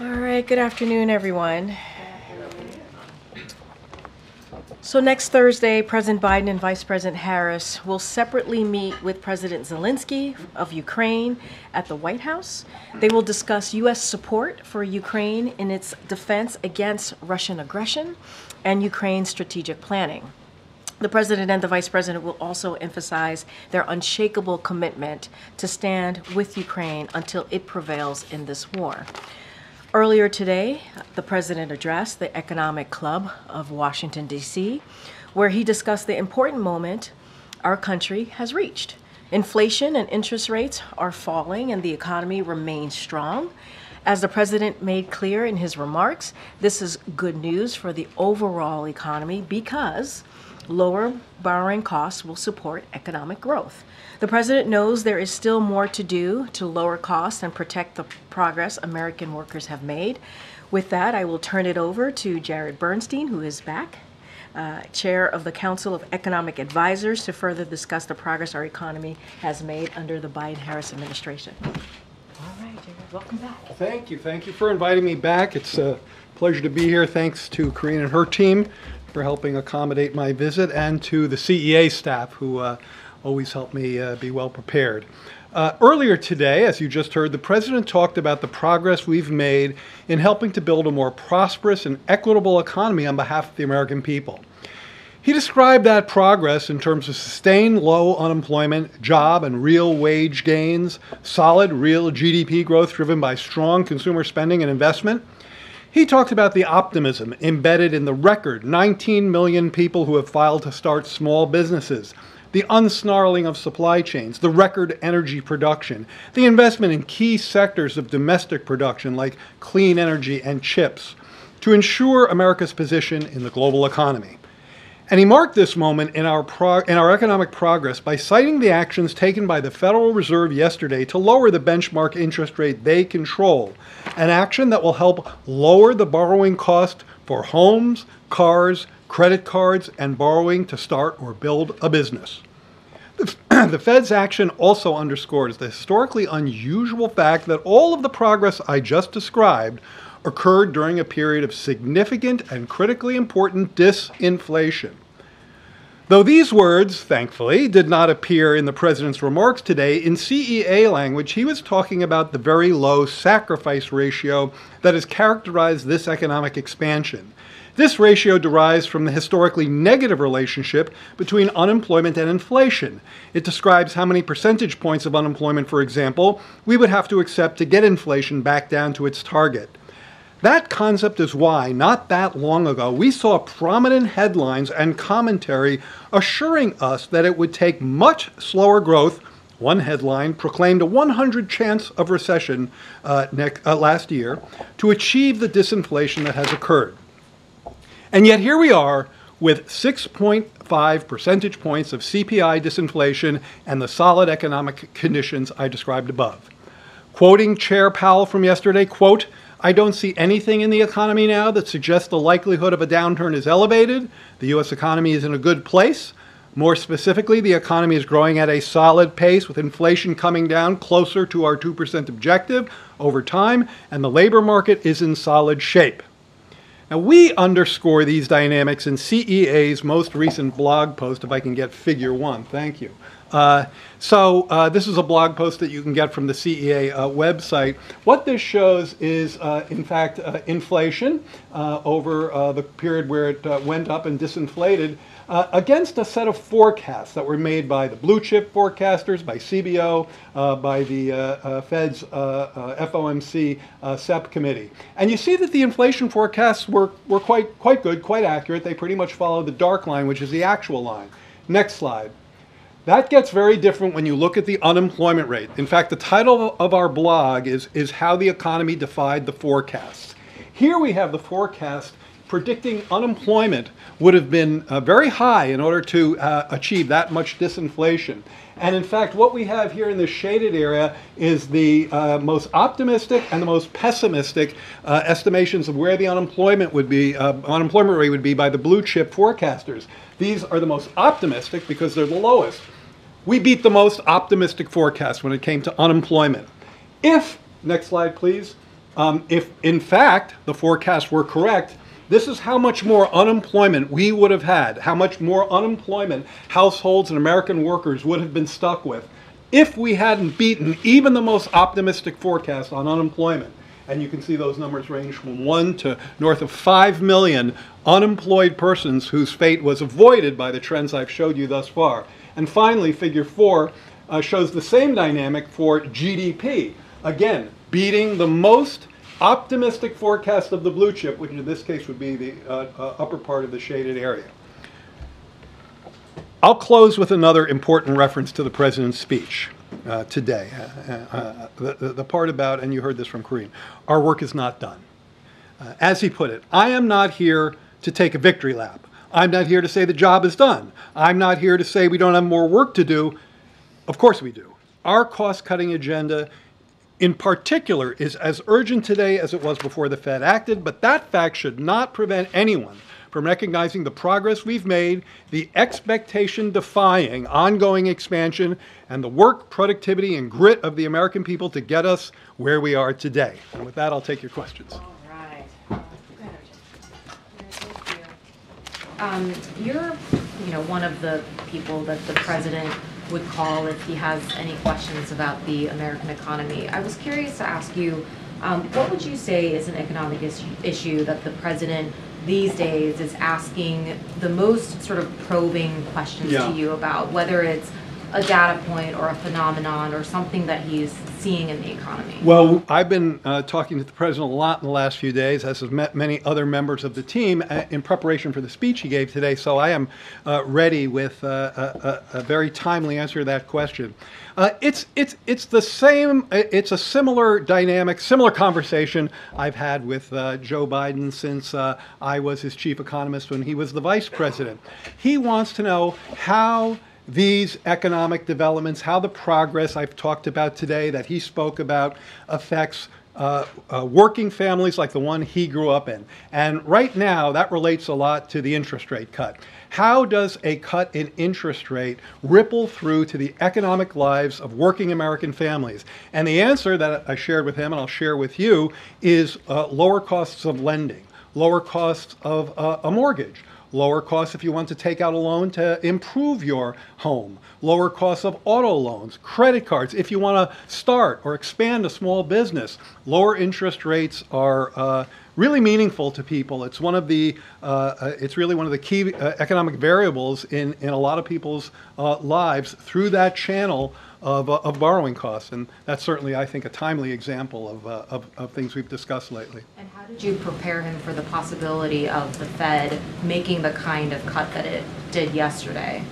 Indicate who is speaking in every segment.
Speaker 1: All right, good afternoon, everyone. So next Thursday, President Biden and Vice President Harris will separately meet with President Zelensky of Ukraine at the White House. They will discuss U.S. support for Ukraine in its defense against Russian aggression and Ukraine's strategic planning. The president and the vice president will also emphasize their unshakable commitment to stand with Ukraine until it prevails in this war. Earlier today, the president addressed the Economic Club of Washington, D.C., where he discussed the important moment our country has reached. Inflation and interest rates are falling, and the economy remains strong. As the president made clear in his remarks, this is good news for the overall economy because lower borrowing costs will support economic growth. The president knows there is still more to do to lower costs and protect the progress American workers have made. With that, I will turn it over to Jared Bernstein, who is back, uh, chair of the Council of Economic Advisors, to further discuss the progress our economy has made under the Biden Harris administration. All right, Jared, welcome back.
Speaker 2: Thank you. Thank you for inviting me back. It's a pleasure to be here. Thanks to Karine and her team for helping accommodate my visit and to the CEA staff who uh, always help me uh, be well prepared. Uh, earlier today, as you just heard, the President talked about the progress we've made in helping to build a more prosperous and equitable economy on behalf of the American people. He described that progress in terms of sustained low unemployment, job and real wage gains, solid real GDP growth driven by strong consumer spending and investment. He talked about the optimism embedded in the record 19 million people who have filed to start small businesses, the unsnarling of supply chains, the record energy production, the investment in key sectors of domestic production like clean energy and chips to ensure America's position in the global economy. And he marked this moment in our, in our economic progress by citing the actions taken by the Federal Reserve yesterday to lower the benchmark interest rate they control, an action that will help lower the borrowing cost for homes, cars, credit cards, and borrowing to start or build a business. The, Fed's action also underscores the historically unusual fact that all of the progress I just described occurred during a period of significant and critically important disinflation. Though these words, thankfully, did not appear in the President's remarks today, in CEA language, he was talking about the very low sacrifice ratio that has characterized this economic expansion. This ratio derives from the historically negative relationship between unemployment and inflation. It describes how many percentage points of unemployment, for example, we would have to accept to get inflation back down to its target. That concept is why, not that long ago, we saw prominent headlines and commentary assuring us that it would take much slower growth. One headline proclaimed a 100 chance of recession uh, uh, last year to achieve the disinflation that has occurred. And yet here we are with 6.5 percentage points of CPI disinflation and the solid economic conditions I described above. Quoting Chair Powell from yesterday, quote, I don't see anything in the economy now that suggests the likelihood of a downturn is elevated. The U.S. economy is in a good place. More specifically, the economy is growing at a solid pace with inflation coming down closer to our 2% objective over time, and the labor market is in solid shape. Now, we underscore these dynamics in CEA's most recent blog post, if I can get figure one. Thank you. Uh, so uh, this is a blog post that you can get from the CEA uh, website. What this shows is, uh, in fact, uh, inflation over the period where it went up and disinflated against a set of forecasts that were made by the blue chip forecasters, by CBO, by the Fed's FOMC SEP committee. And you see that the inflation forecasts were, were quite, quite good, quite accurate. They pretty much follow the dark line, which is the actual line. Next slide. That gets very different when you look at the unemployment rate. In fact, the title of our blog is, is How the Economy Defied the Forecasts. Here we have the forecast predicting unemployment would have been uh, very high in order to uh, achieve that much disinflation. And in fact, what we have here in this shaded area is the uh, most optimistic and the most pessimistic uh, estimations of where the unemployment would be, uh, unemployment rate would be by the blue chip forecasters. These are the most optimistic because they're the lowest. We beat the most optimistic forecast when it came to unemployment. If, next slide please, um, if in fact the forecasts were correct, this is how much more unemployment we would have had, how much more unemployment households and American workers would have been stuck with if we hadn't beaten even the most optimistic forecast on unemployment. And you can see those numbers range from 1 to north of 5 million unemployed persons whose fate was avoided by the trends I've showed you thus far. And finally, figure 4 uh, shows the same dynamic for GDP. Again, beating the most optimistic forecast of the blue chip, which in this case would be the uh, uh, upper part of the shaded area. I'll close with another important reference to the president's speech uh, today. Uh, uh, the, the, part about, and you heard this from Karine, our work is not done. Uh, as he put it, I am not here to take a victory lap. I'm not here to say the job is done. I'm not here to say we don't have more work to do. Of course we do. Our cost cutting agenda in particular is as urgent today as it was before the Fed acted, but that fact should not prevent anyone from recognizing the progress we've made, the expectation defying ongoing expansion, and the work, productivity, and grit of the American people to get us where we are today. And with that, I'll take your questions.
Speaker 3: Um, you're, you know, one of the people that the president would call if he has any questions about the American economy. I was curious to ask you, um, what would you say is an economic is issue that the president these days is asking the most sort of probing questions
Speaker 2: yeah.
Speaker 3: to you about, whether it's a data point or a phenomenon or something that he's seeing in the economy?
Speaker 2: Well, I've been uh, talking to the president a lot in the last few days, as have met many other members of the team uh, in preparation for the speech he gave today. So I am uh, ready with uh, a, a, very timely answer to that question. Uh, it's it's it's the same. It's a similar dynamic, similar conversation I've had with Joe Biden since I was his chief economist when he was the vice president. He wants to know how these economic developments, how the progress I've talked about today that he spoke about affects uh, uh, working families like the one he grew up in. And right now, that relates a lot to the interest rate cut. How does a cut in interest rate ripple through to the economic lives of working American families? And the answer that I shared with him and I'll share with you is uh, lower costs of lending, lower costs of uh, a mortgage, lower costs if you want to take out a loan to improve your home, lower costs of auto loans, credit cards if you want to start or expand a small business. Lower interest rates are uh, really meaningful to people. It's one of the, uh, uh, it's really one of the key uh, economic variables in, in a lot of people's uh, lives through that channel of, uh, of borrowing costs. And that's certainly, I think, a timely example of, uh, of, of, things we've discussed lately.
Speaker 3: And how did you prepare him for the possibility of the Fed making the kind of cut that it did yesterday?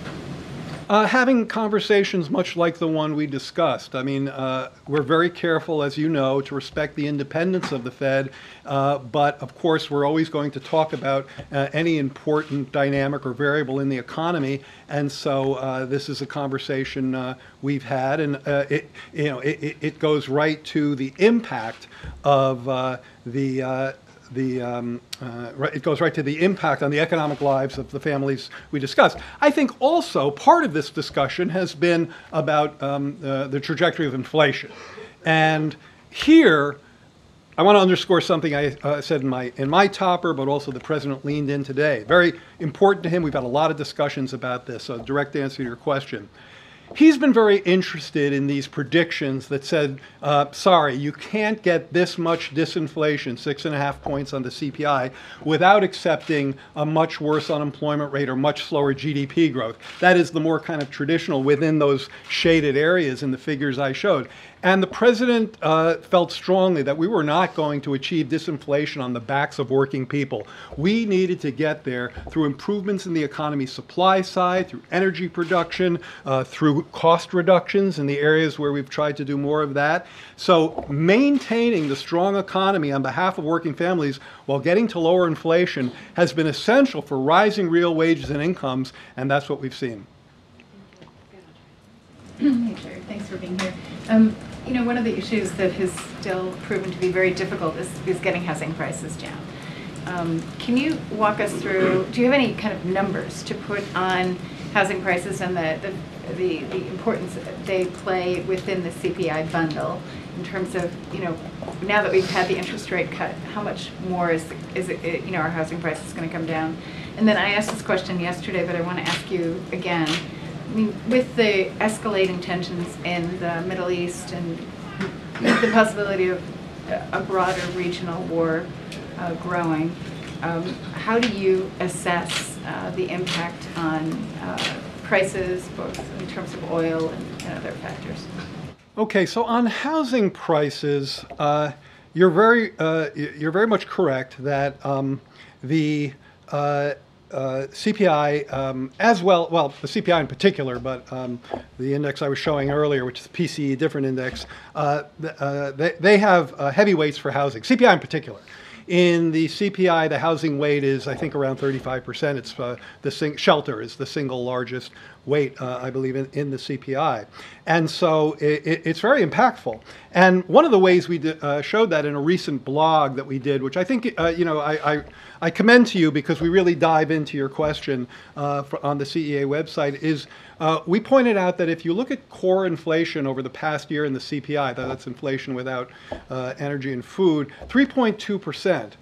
Speaker 2: Uh, having conversations much like the one we discussed. I mean, uh, we're very careful, as you know, to respect the independence of the Fed, uh, but of course, we're always going to talk about uh, any important dynamic or variable in the economy, and so uh, this is a conversation uh, we've had, and it, you know, it, it, goes right to the impact of the the um, uh, it goes right to the impact on the economic lives of the families we discussed. I think also part of this discussion has been about um, uh, the trajectory of inflation, and here. I want to underscore something I uh, said in my in my topper, but also the president leaned in today. Very important to him. We've had a lot of discussions about this. So, direct answer to your question he's been very interested in these predictions that said, uh, sorry, you can't get this much disinflation, six and a half points on the CPI, without accepting a much worse unemployment rate or much slower GDP growth. That is the more kind of traditional within those shaded areas in the figures I showed. And the president uh, felt strongly that we were not going to achieve disinflation on the backs of working people. We needed to get there through improvements in the economy supply side, through energy production, uh, through cost reductions in the areas where we've tried to do more of that. So maintaining the strong economy on behalf of working families while getting to lower inflation has been essential for rising real wages and incomes, and that's what we've seen.
Speaker 4: Hey, thanks for being here. Um, You know, one of the issues that has still proven to be very difficult is, is getting housing prices down. Um, Can you walk us through, do you have any kind of numbers to put on housing prices and the, the- the, the importance they play within the CPI bundle in terms of, you know, now that we've had the interest rate cut, how much more is, is it, you know, our housing prices going to come down? And then I asked this question yesterday, but I want to ask you again. I mean, with the escalating tensions in the Middle East and the possibility of a broader regional war uh, growing, um, how do you assess uh, the impact on uh, prices, both in terms of oil and and other factors?
Speaker 2: Okay, so on housing prices, uh, you're very uh, you're very much correct that um, the uh, CPI, um, as well, well, the CPI in particular, but um, the index I was showing earlier, which is PCE different index, uh, uh, they, they have uh, heavy weights for housing. CPI in particular. In the CPI, the housing weight is, I think, around 35%. It's uh, the sing- shelter is the single largest weight, I believe, in, in the CPI. And so it, it, it's very impactful. And one of the ways we uh, showed that in a recent blog that we did, which I think, you know, I, I, I commend to you because we really dive into your question uh, for, on the CEA website, is uh, we pointed out that if you look at core inflation over the past year in the CPI, that's inflation without uh, energy and food, 3.2%.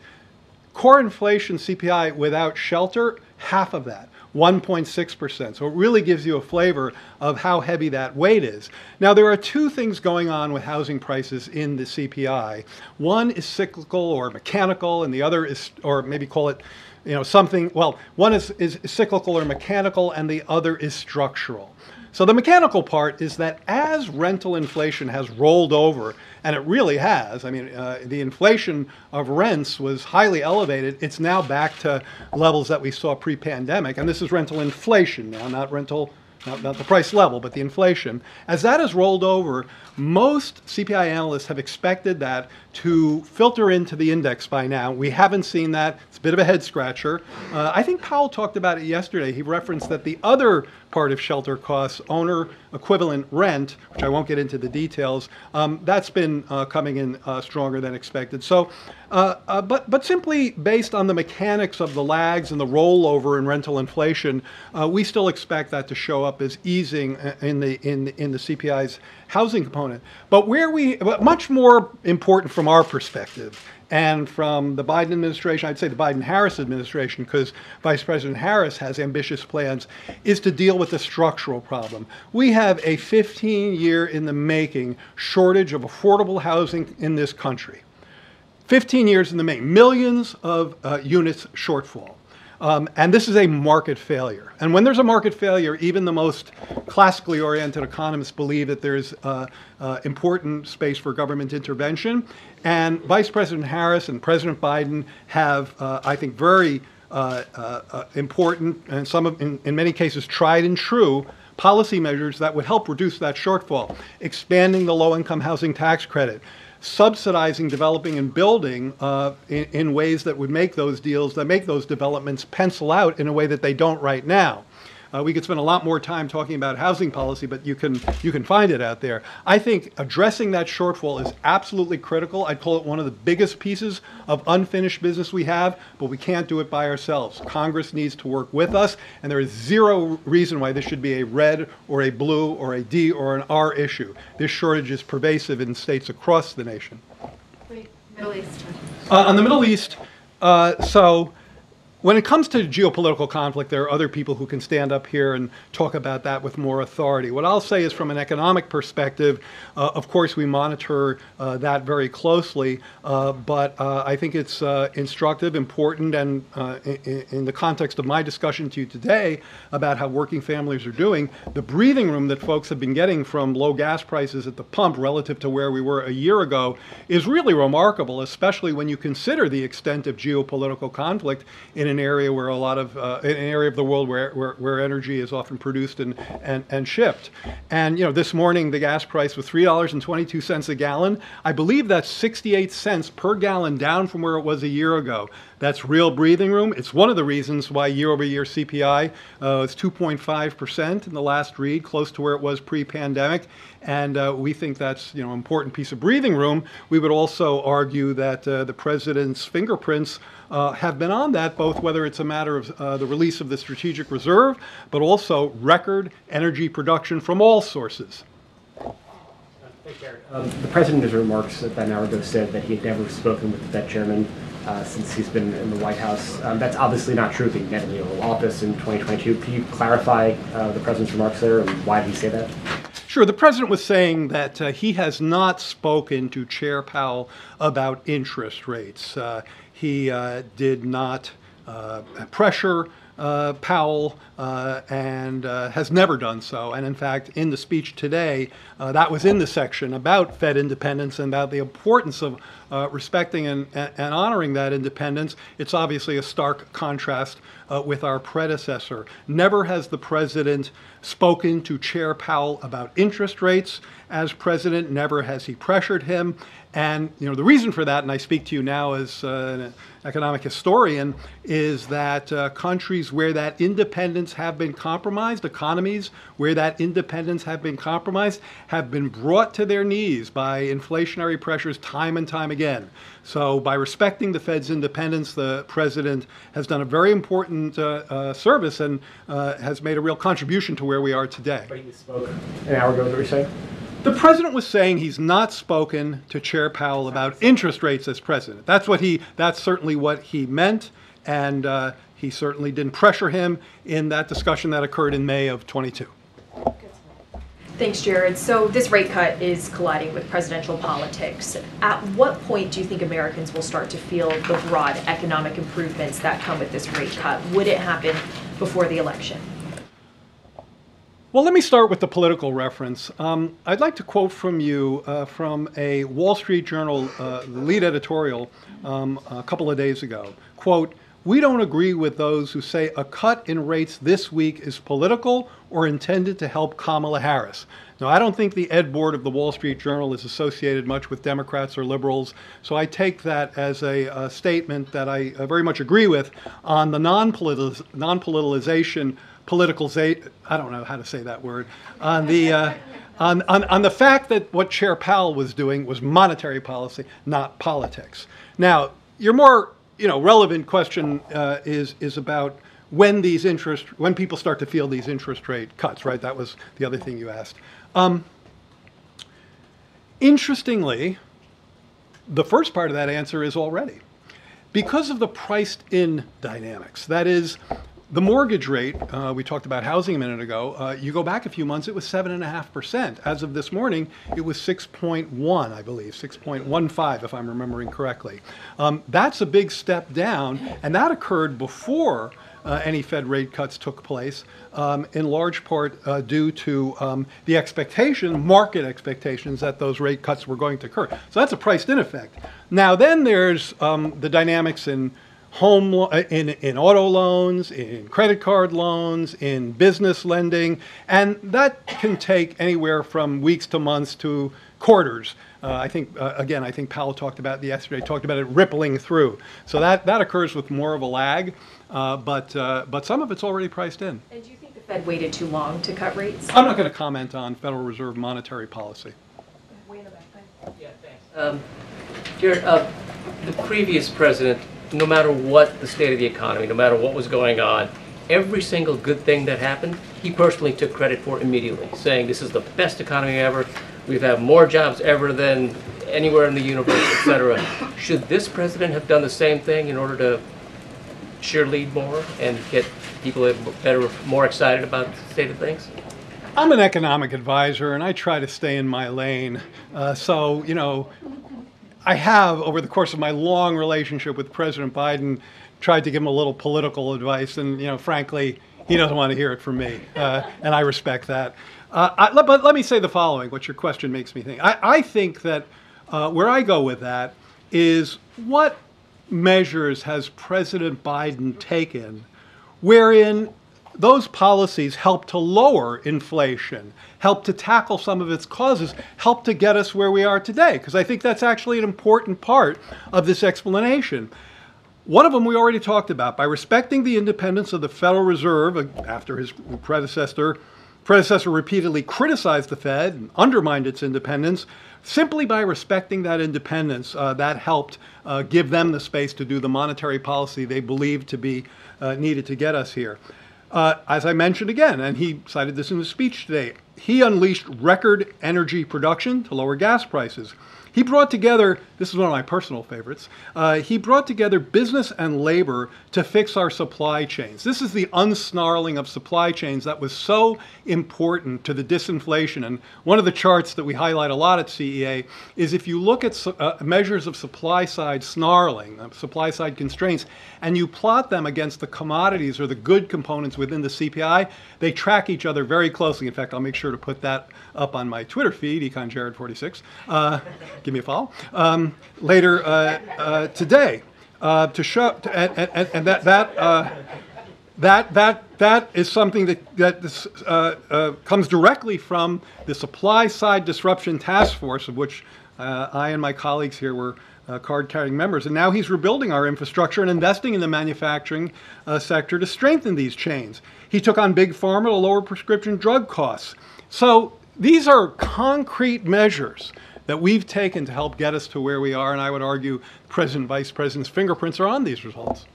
Speaker 2: Core inflation CPI without shelter, half of that. 1.6%. So it really gives you a flavor of how heavy that weight is. Now, there are two things going on with housing prices in the CPI. One is cyclical or mechanical, and the other is, or maybe call it, you know, something, well, one is, is cyclical or mechanical, and the other is structural. So the mechanical part is that as rental inflation has rolled over, and it really has, I mean, uh, the inflation of rents was highly elevated. It's now back to levels that we saw pre-pandemic, and this is rental inflation now, not rental not, not the price level, but the inflation. As that has rolled over, most CPI analysts have expected that to filter into the index by now. We haven't seen that. It's a bit of a head scratcher. Uh, I think Powell talked about it yesterday. He referenced that the other part of shelter costs, owner equivalent rent, which I won't get into the details, um, that's been uh, coming in uh, stronger than expected. So, uh, uh, but but simply based on the mechanics of the lags and the rollover in rental inflation, uh, we still expect that to show up as easing in the in in the CPI's housing component. But where we but much more important from our perspective and from the Biden administration, I'd say the Biden Harris administration, because Vice President Harris has ambitious plans, is to deal with the structural problem. We have a 15 year in the making shortage of affordable housing in this country. 15 years in the making, millions of uh, units shortfall. Um, and this is a market failure. And when there's a market failure, even the most classically oriented economists believe that there's uh, uh, important space for government intervention. And Vice President Harris and President Biden have, uh, I think, very uh, uh, uh, important and some of, in, in many cases, tried and true policy measures that would help reduce that shortfall. Expanding the low-income housing tax credit, subsidizing developing and building uh, in, in ways that would make those deals, that make those developments pencil out in a way that they don't right now. Uh, we could spend a lot more time talking about housing policy, but you can you can find it out there. I think addressing that shortfall is absolutely critical. I'd call it one of the biggest pieces of unfinished business we have, but we can't do it by ourselves. Congress needs to work with us, and there is zero reason why this should be a red or a blue or a D or an R issue. This shortage is pervasive in states across the nation.
Speaker 4: Middle East.
Speaker 2: Uh, on the Middle East, uh, so when it comes to geopolitical conflict, there are other people who can stand up here and talk about that with more authority. What I'll say is, from an economic perspective, uh, of course, we monitor uh, that very closely, uh, but uh, I think it's uh, instructive, important, and uh, in, in the context of my discussion to you today about how working families are doing, the breathing room that folks have been getting from low gas prices at the pump relative to where we were a year ago is really remarkable, especially when you consider the extent of geopolitical conflict in area where a lot of uh, an area of the world where, where, where energy is often produced and, and, and shipped. And you know, this morning the gas price was three dollars and twenty two cents a gallon. I believe that's sixty eight cents per gallon down from where it was a year ago. That's real breathing room. It's one of the reasons why year over year CPI uh, is 2.5% in the last read, close to where it was pre pandemic. And uh, we think that's you know an important piece of breathing room. We would also argue that uh, the president's fingerprints uh, have been on that, both whether it's a matter of uh, the release of the strategic reserve, but also record energy production from all sources.
Speaker 5: Um, the president, in his remarks about an hour ago, said that he had never spoken with the Fed chairman uh, since he's been in the White House. Um, that's obviously not true. He met in the Oval Office in 2022. Can you clarify uh, the president's remarks there and why did he say that?
Speaker 2: Sure. The president was saying that uh, he has not spoken to Chair Powell about interest rates. Uh, he uh, did not pressure Powell uh, and uh, has never done so. And in fact, in the speech today, uh, that was in the section about Fed independence and about the importance of uh, respecting and, and, honoring that independence. It's obviously a stark contrast uh, with our predecessor. Never has the president spoken to Chair Powell about interest rates as president. Never has he pressured him. And you know the reason for that, and I speak to you now as uh, economic historian, is that uh, countries where that independence have been compromised, economies where that independence have been compromised, have been brought to their knees by inflationary pressures time and time again. So by respecting the Fed's independence, the president has done a very important uh, uh service and uh, has made a real contribution to where we are today.
Speaker 5: But he spoke an hour ago. What were you saying?
Speaker 2: The president was saying he's not spoken to Chair Powell about interest rates as president. That's what he. That's certainly what he meant, and uh, he certainly didn't pressure him in that discussion that occurred in May of 22.
Speaker 6: Thanks, Jared. So this rate cut is colliding with presidential politics. At what point do you think Americans will start to feel the broad economic improvements that come with this rate cut? Would it happen before the election?
Speaker 2: Well, let me start with the political reference. Um, I'd like to quote from you uh, from a Wall Street Journal uh, lead editorial um, a couple of days ago. Quote, we don't agree with those who say a cut in rates this week is political or intended to help Kamala Harris. Now, I don't think the ed board of the Wall Street Journal is associated much with Democrats or liberals, so I take that as a, a statement that I uh, very much agree with on the non politicization political I don't know how to say that word on the uh, on, on, on the fact that what Chair Powell was doing was monetary policy, not politics. Now, your more you know relevant question uh, is is about when these interest when people start to feel these interest rate cuts. Right, that was the other thing you asked. Um, interestingly, the first part of that answer is already because of the priced in dynamics. That is, the mortgage rate, uh, we talked about housing a minute ago, uh, you go back a few months, it was 7.5%. As of this morning, it was 6.1, I believe, 6.15, if I'm remembering correctly. Um, that's a big step down, and that occurred before uh, any Fed rate cuts took place, um, in large part uh, due to um, the expectation, market expectations, that those rate cuts were going to occur. So that's a priced in effect. Now, then there's um, the dynamics in home uh, in, in auto loans, in credit card loans, in business lending, and that can take anywhere from weeks to months to quarters. Uh, I think uh, again, I think Powell talked about the yesterday talked about it rippling through. So that that occurs with more of a lag, uh, but uh, but some of it's already priced in.
Speaker 6: And do you think the Fed waited too long to cut rates?
Speaker 2: I'm not going to comment on Federal Reserve monetary policy.
Speaker 7: Yeah, thanks. Um, Jared, uh, the previous president no matter what the state of the economy, no matter what was going on, every single good thing that happened, he personally took credit for immediately, saying this is the best economy ever, we've had more jobs ever than anywhere in the universe, etc. Should this president have done the same thing in order to cheerlead more and get people better, more excited about the state of things?
Speaker 2: I'm an economic advisor and I try to stay in my lane. Uh, so, you know, I have, over the course of my long relationship with President Biden, tried to give him a little political advice. And, you know, frankly, he doesn't want to hear it from me. Uh, and I respect that. Uh, I, but let me say the following, what your question makes me think. I, I think that uh, where I go with that is what measures has President Biden taken wherein those policies help to lower inflation, help to tackle some of its causes, help to get us where we are today? Because I think that's actually an important part of this explanation. One of them we already talked about. By respecting the independence of the Federal Reserve, uh, after his predecessor predecessor repeatedly criticized the Fed and undermined its independence. Simply by respecting that independence, uh, that helped uh, give them the space to do the monetary policy they believed to be uh, needed to get us here. Uh, as I mentioned again, and he cited this in his speech today, he unleashed record energy production to lower gas prices. He brought together, this is one of my personal favorites, uh, he brought together business and labor to fix our supply chains. This is the unsnarling of supply chains that was so important to the disinflation. And one of the charts that we highlight a lot at CEA is if you look at uh, measures of supply side snarling, uh, supply side constraints, and you plot them against the commodities or the good components within the CPI, they track each other very closely. In fact, I'll make sure to put that up on my Twitter feed, EconJared46. Uh, give me a follow. Um, later uh, uh, today uh, to show, to, and, and, and, that that uh, that that that is something that that this, uh, uh, comes directly from the supply side disruption task force, of which I and my colleagues here were. card-carrying members, and now he's rebuilding our infrastructure and investing in the manufacturing sector to strengthen these chains. He took on big pharma to lower prescription drug costs. So these are concrete measures that we've taken to help get us to where we are, and I would argue President, Vice President's fingerprints are on these results.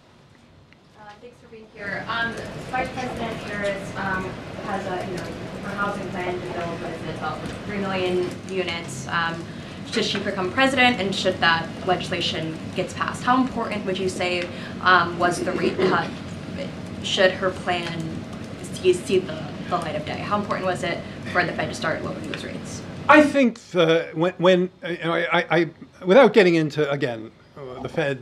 Speaker 8: Uh, thanks for being here. Um, Vice President Harris um, has a you know housing plan to build what is it about three million units. Um, should she become president, and should that legislation gets passed, how important would you say um, was the rate cut? Should her plan see, see the, the light of day? How important was it for the Fed to start lowering those rates?
Speaker 2: I think the, when, when you know, I, I, without getting into again uh, the Fed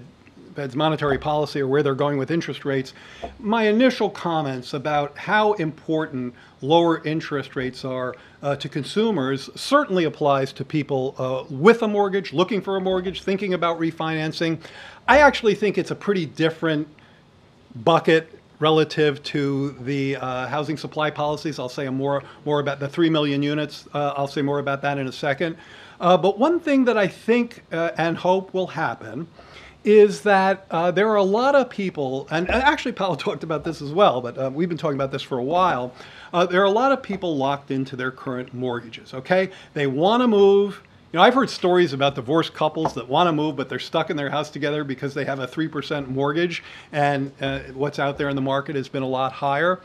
Speaker 2: Fed's monetary policy or where they're going with interest rates, my initial comments about how important lower interest rates are uh, to consumers certainly applies to people uh, with a mortgage, looking for a mortgage, thinking about refinancing. I actually think it's a pretty different bucket relative to the uh, housing supply policies. I'll say more, more about the 3 million units. Uh, I'll say more about that in a second. Uh, but one thing that I think uh, and hope will happen is that uh, there are a lot of people, and actually Powell talked about this as well, but uh, we've been talking about this for a while. there are a lot of people locked into their current mortgages, okay? They want to move, you know, I've heard stories about divorced couples that want to move, but they're stuck in their house together because they have a 3% mortgage, and uh, what's out there in the market has been a lot higher.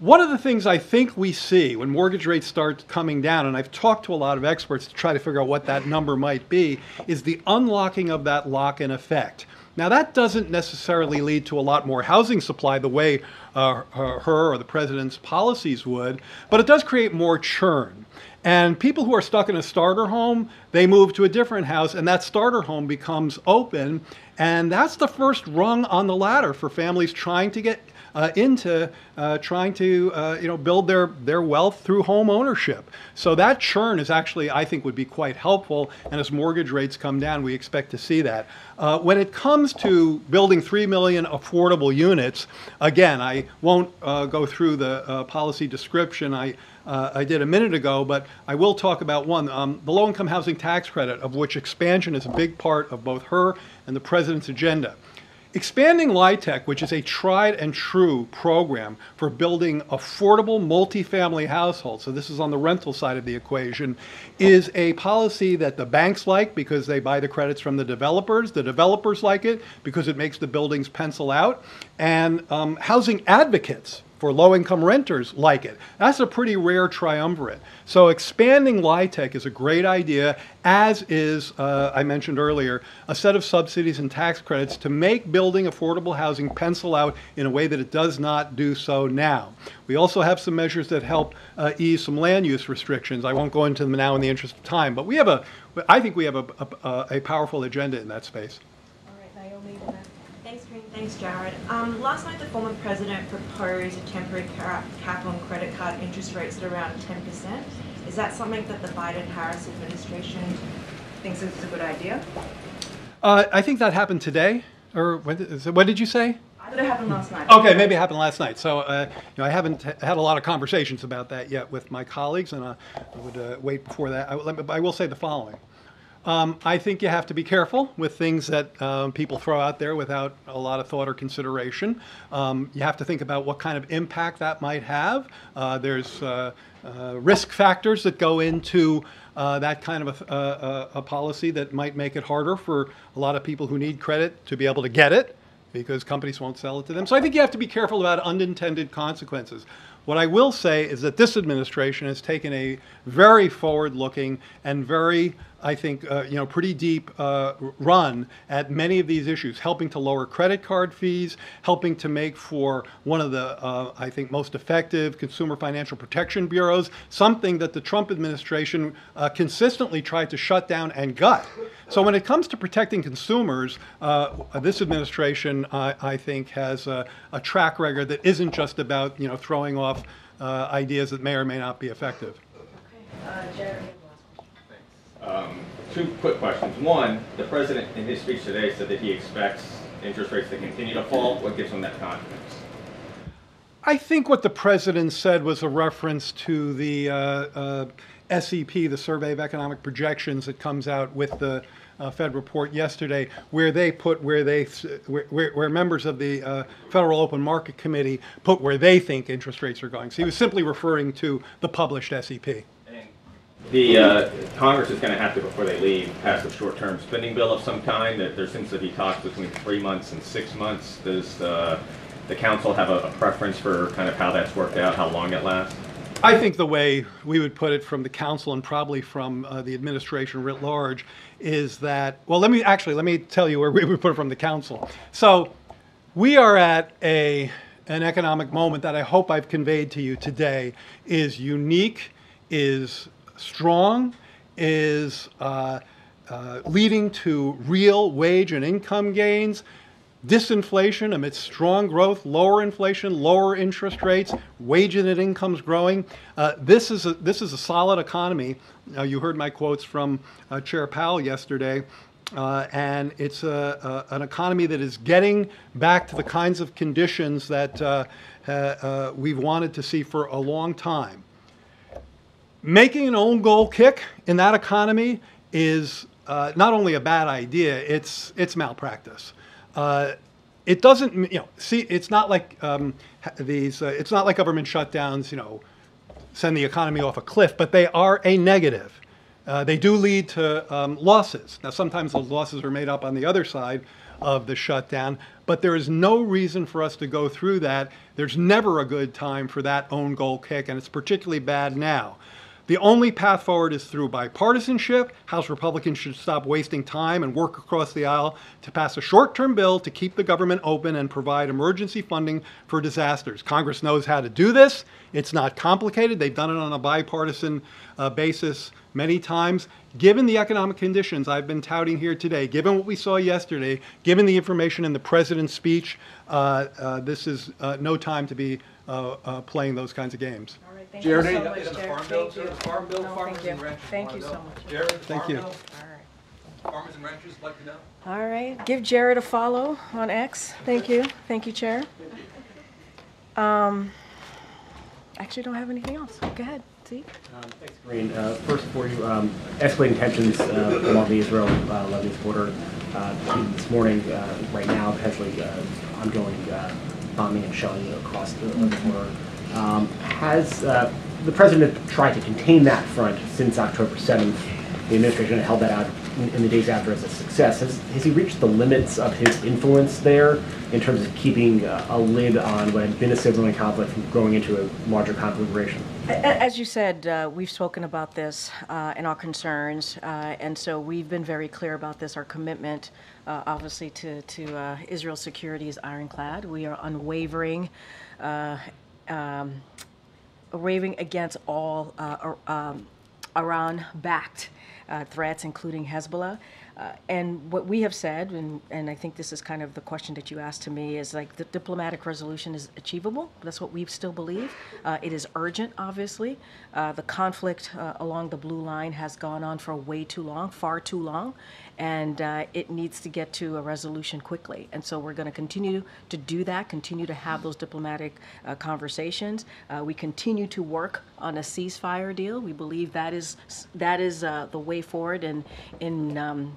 Speaker 2: One of the things I think we see when mortgage rates start coming down, and I've talked to a lot of experts to try to figure out what that number might be, is the unlocking of that lock in effect. Now, that doesn't necessarily lead to a lot more housing supply the way uh, her or the president's policies would, but it does create more churn. And people who are stuck in a starter home, they move to a different house, and that starter home becomes open. And that's the first rung on the ladder for families trying to get uh, into uh, trying to uh, you know build their their wealth through home ownership. So that churn is actually I think would be quite helpful. And as mortgage rates come down, we expect to see that. Uh, when it comes to building three million affordable units, again I won't uh, go through the uh, policy description. I uh, I did a minute ago, but I will talk about one, um, the low-income housing tax credit, of which expansion is a big part of both her and the president's agenda. Expanding LIHTC, which is a tried and true program for building affordable multifamily households, so this is on the rental side of the equation, is a policy that the banks like because they buy the credits from the developers. The developers like it because it makes the buildings pencil out. And um, housing advocates for low-income renters like it. That's a pretty rare triumvirate. So expanding LIHTC is a great idea, as is, uh, I mentioned earlier, a set of subsidies and tax credits to make building affordable housing pencil out in a way that it does not do so now. We also have some measures that help uh, ease some land use restrictions. I won't go into them now in the interest of time, but we have a, I think we have a, a, a powerful agenda in that space.
Speaker 1: All right, Naomi, then that-
Speaker 9: Thanks, Jared. Um, last night, the former president proposed a temporary cap on credit card interest rates at around 10%. Is that something that the Biden-Harris administration thinks is a good idea?
Speaker 2: Uh, I think that happened today, or when did, is it- what did you say?
Speaker 9: I thought it happened last night.
Speaker 2: Okay, maybe it happened last night. So, uh, you know, I haven't had a lot of conversations about that yet with my colleagues, and uh, I would uh, wait before that. I, let me- I will say the following. Um, I think you have to be careful with things that um, people throw out there without a lot of thought or consideration. Um, you have to think about what kind of impact that might have. Uh, there's uh, uh, risk factors that go into uh, that kind of a, a, a policy that might make it harder for a lot of people who need credit to be able to get it because companies won't sell it to them. So I think you have to be careful about unintended consequences. What I will say is that this administration has taken a very forward-looking and very, I think, uh, you know, pretty deep uh, run at many of these issues, helping to lower credit card fees, helping to make for one of the, uh, I think, most effective consumer financial protection bureaus, something that the Trump administration uh, consistently tried to shut down and gut. So when it comes to protecting consumers, uh, this administration, I think, has a, a track record that isn't just about you know throwing off uh, ideas that may or may not be effective.
Speaker 10: Um, Two quick questions. One, the president in his speech today said that he expects interest rates to continue to fall. What gives him that confidence?
Speaker 2: I think what the president said was a reference to the uh, uh, SEP, the Survey of Economic Projections that comes out with the uh, Fed report yesterday, where they put where they where, where, members of the uh, Federal Open Market Committee put where they think interest rates are going. So he was simply referring to the published SEP.
Speaker 10: The uh, Congress is going to have to, before they leave, pass a short-term spending bill of some kind. There seems to be talks between three months and six months. Does uh, the council have a a preference for kind of how that's worked out, how long it lasts?
Speaker 2: I think the way we would put it from the council and probably from uh, the administration writ large is that, well, let me, actually, let me tell you where we would put it from the council. So we are at a, an economic moment that I hope I've conveyed to you today is unique, is strong, is uh, uh, leading to real wage and income gains, disinflation amidst strong growth, lower inflation, lower interest rates, wages and incomes growing. Uh, this is a, this is a solid economy. Uh, you heard my quotes from uh, Chair Powell yesterday. Uh, and it's a, a, an economy that is getting back to the kinds of conditions that uh, uh, we've wanted to see for a long time. Making an own goal kick in that economy is uh, not only a bad idea, it's, it's malpractice. Uh, it doesn't, you know, see, it's not like um, these, uh, it's not like government shutdowns, you know, send the economy off a cliff, but they are a negative. Uh, they do lead to um, losses. Now, sometimes those losses are made up on the other side of the shutdown, but there is no reason for us to go through that. There's never a good time for that own goal kick, and it's particularly bad now. The only path forward is through bipartisanship. House Republicans should stop wasting time and work across the aisle to pass a short term bill to keep the government open and provide emergency funding for disasters. Congress knows how to do this. It's not complicated. They've done it on a bipartisan uh, basis many times. Given the economic conditions I've been touting here today, given what we saw yesterday, given the information in the president's speech, uh, uh, this is uh, no time to be uh, uh, playing those kinds of games.
Speaker 1: All right, thank
Speaker 11: Jared,
Speaker 1: you so much,
Speaker 11: update
Speaker 1: Jared.
Speaker 11: farm bill,
Speaker 1: Thank you.
Speaker 11: Farm bill,
Speaker 1: No,
Speaker 11: farmers
Speaker 1: thank
Speaker 11: and
Speaker 1: you.
Speaker 11: ranchers
Speaker 1: Thank
Speaker 11: wanna
Speaker 1: you
Speaker 11: know.
Speaker 1: so much.
Speaker 11: Jared,
Speaker 2: Thank
Speaker 11: farm
Speaker 2: you.
Speaker 11: bill,
Speaker 1: All right.
Speaker 11: farmers and ranchers like to know.
Speaker 1: All right, give Jared a follow on X. Thank you. Thank you, Chair. Um, actually don't have anything else. Go ahead, Zeke.
Speaker 5: Um, Thanks, Karine. Uh, First for you, um, escalating tensions uh, along the Israel-Lebanese border. uh, even This morning, uh, right now, potentially uh, ongoing uh, bombing and shelling across the the border. Um, Has uh, the president tried to contain that front since October 7th? The administration held that out in, in the days after as a success. Has, has he reached the limits of his influence there in terms of keeping uh, a lid on what had been a sibling conflict from growing into a larger conflagration?
Speaker 1: A- a- As you said, uh, we've spoken about this uh, and our concerns, uh, and so we've been very clear about this. Our commitment, uh, obviously, to, to Israel's security is ironclad. We are unwavering, um, waving against all uh, um, Iran-backed uh, threats, including Hezbollah. Uh, and what we have said, and, and I think this is kind of the question that you asked to me, is like the diplomatic resolution is achievable. That's what we still believe. Uh, it is urgent, obviously. Uh, the conflict uh, along the blue line has gone on for way too long, far too long, and uh, it needs to get to a resolution quickly. And so we're going to continue to do that, continue to have those diplomatic uh, conversations. We continue to work on a ceasefire deal. We believe that is that is the way forward in in um,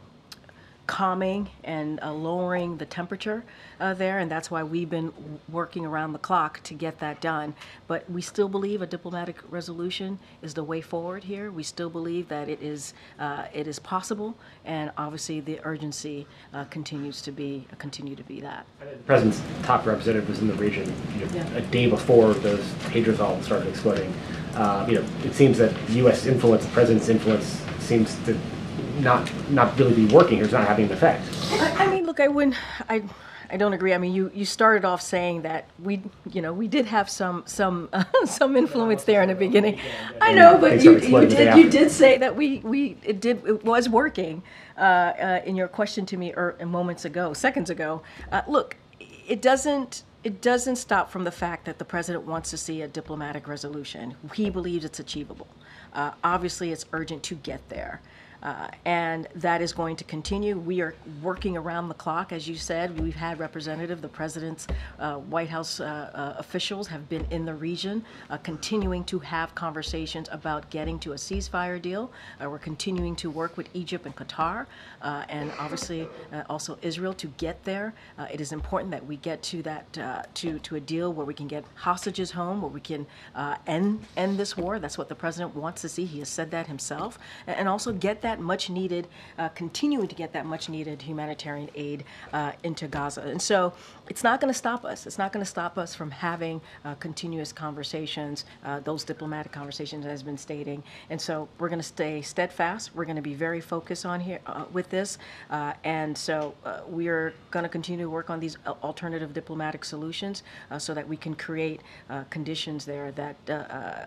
Speaker 1: calming and uh, lowering the temperature uh, there, and that's why we've been working around the clock to get that done. But we still believe a diplomatic resolution is the way forward here. We still believe that it is uh, it is possible, and obviously the urgency uh, continues to be continue to be that.
Speaker 5: The president's top representative was in the region you know,
Speaker 1: Yeah.
Speaker 5: a day before those pagers all started exploding. Uh, you know, it seems that U.S. influence, the president's influence, seems to not not really be working. or It's not having an effect.
Speaker 1: I, mean, look, I wouldn't, I, I don't agree. I mean, you, you started off saying that we, you know, we did have some, some, some influence there in the beginning. I know, but you, you
Speaker 5: exploding the day
Speaker 1: did, you did say that we, we, it did, it was working, uh, uh, in your question to me, er, moments ago, seconds ago. Uh, look, it doesn't, it doesn't stop from the fact that the president wants to see a diplomatic resolution. He believes it's achievable. Uh, obviously, it's urgent to get there. Uh, and that is going to continue. We are working around the clock, as you said. We've had representative, the president's uh, White House uh, uh, officials have been in the region, uh, continuing to have conversations about getting to a ceasefire deal. Uh, we're continuing to work with Egypt and Qatar, and obviously also Israel to get there. It is important that we get to that to to a deal where we can get hostages home, where we can end end this war. That's what the president wants to see. He has said that himself, and also get that much needed, uh, continuing to get that much needed humanitarian aid uh, into Gaza. And so it's not going to stop us. It's not going to stop us from having uh, continuous conversations, uh, those diplomatic conversations, as has been stating. And so we're going to stay steadfast. We're going to be very focused on here uh, with this, and so we are going to continue to work on these alternative diplomatic solutions so that we can create conditions there that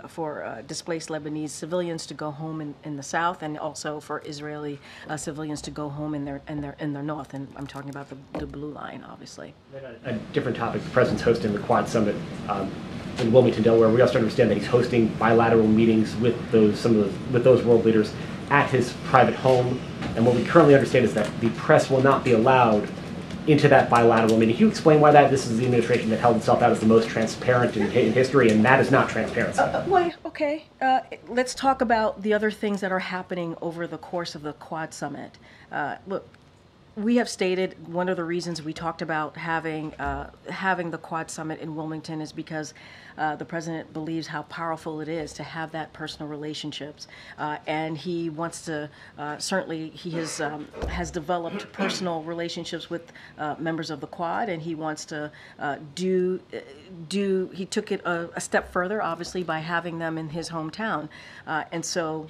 Speaker 1: for displaced Lebanese civilians to go home in, in the south, and also for Israeli uh, civilians to go home in their in their in their north. And I'm talking about the, the blue line, obviously.
Speaker 5: A different topic. The president's hosting the Quad Summit um, in Wilmington, Delaware. We also understand that he's hosting bilateral meetings with those some of those with those world leaders at his private home. And what we currently understand is that the press will not be allowed into that bilateral meeting. Can you explain why that? This is the administration that held itself out as the most transparent in, in history, and that is not transparency.
Speaker 1: Uh, Wait, okay. Uh, let's talk about the other things that are happening over the course of the Quad Summit. Uh, look, we have stated one of the reasons we talked about having uh, having the Quad Summit in Wilmington is because uh, the president believes how powerful it is to have that personal relationships, uh, and he wants to uh, certainly he has um, has developed personal relationships with uh, members of the Quad, and he wants to uh, do do he took it a, a step further, obviously by having them in his hometown, and so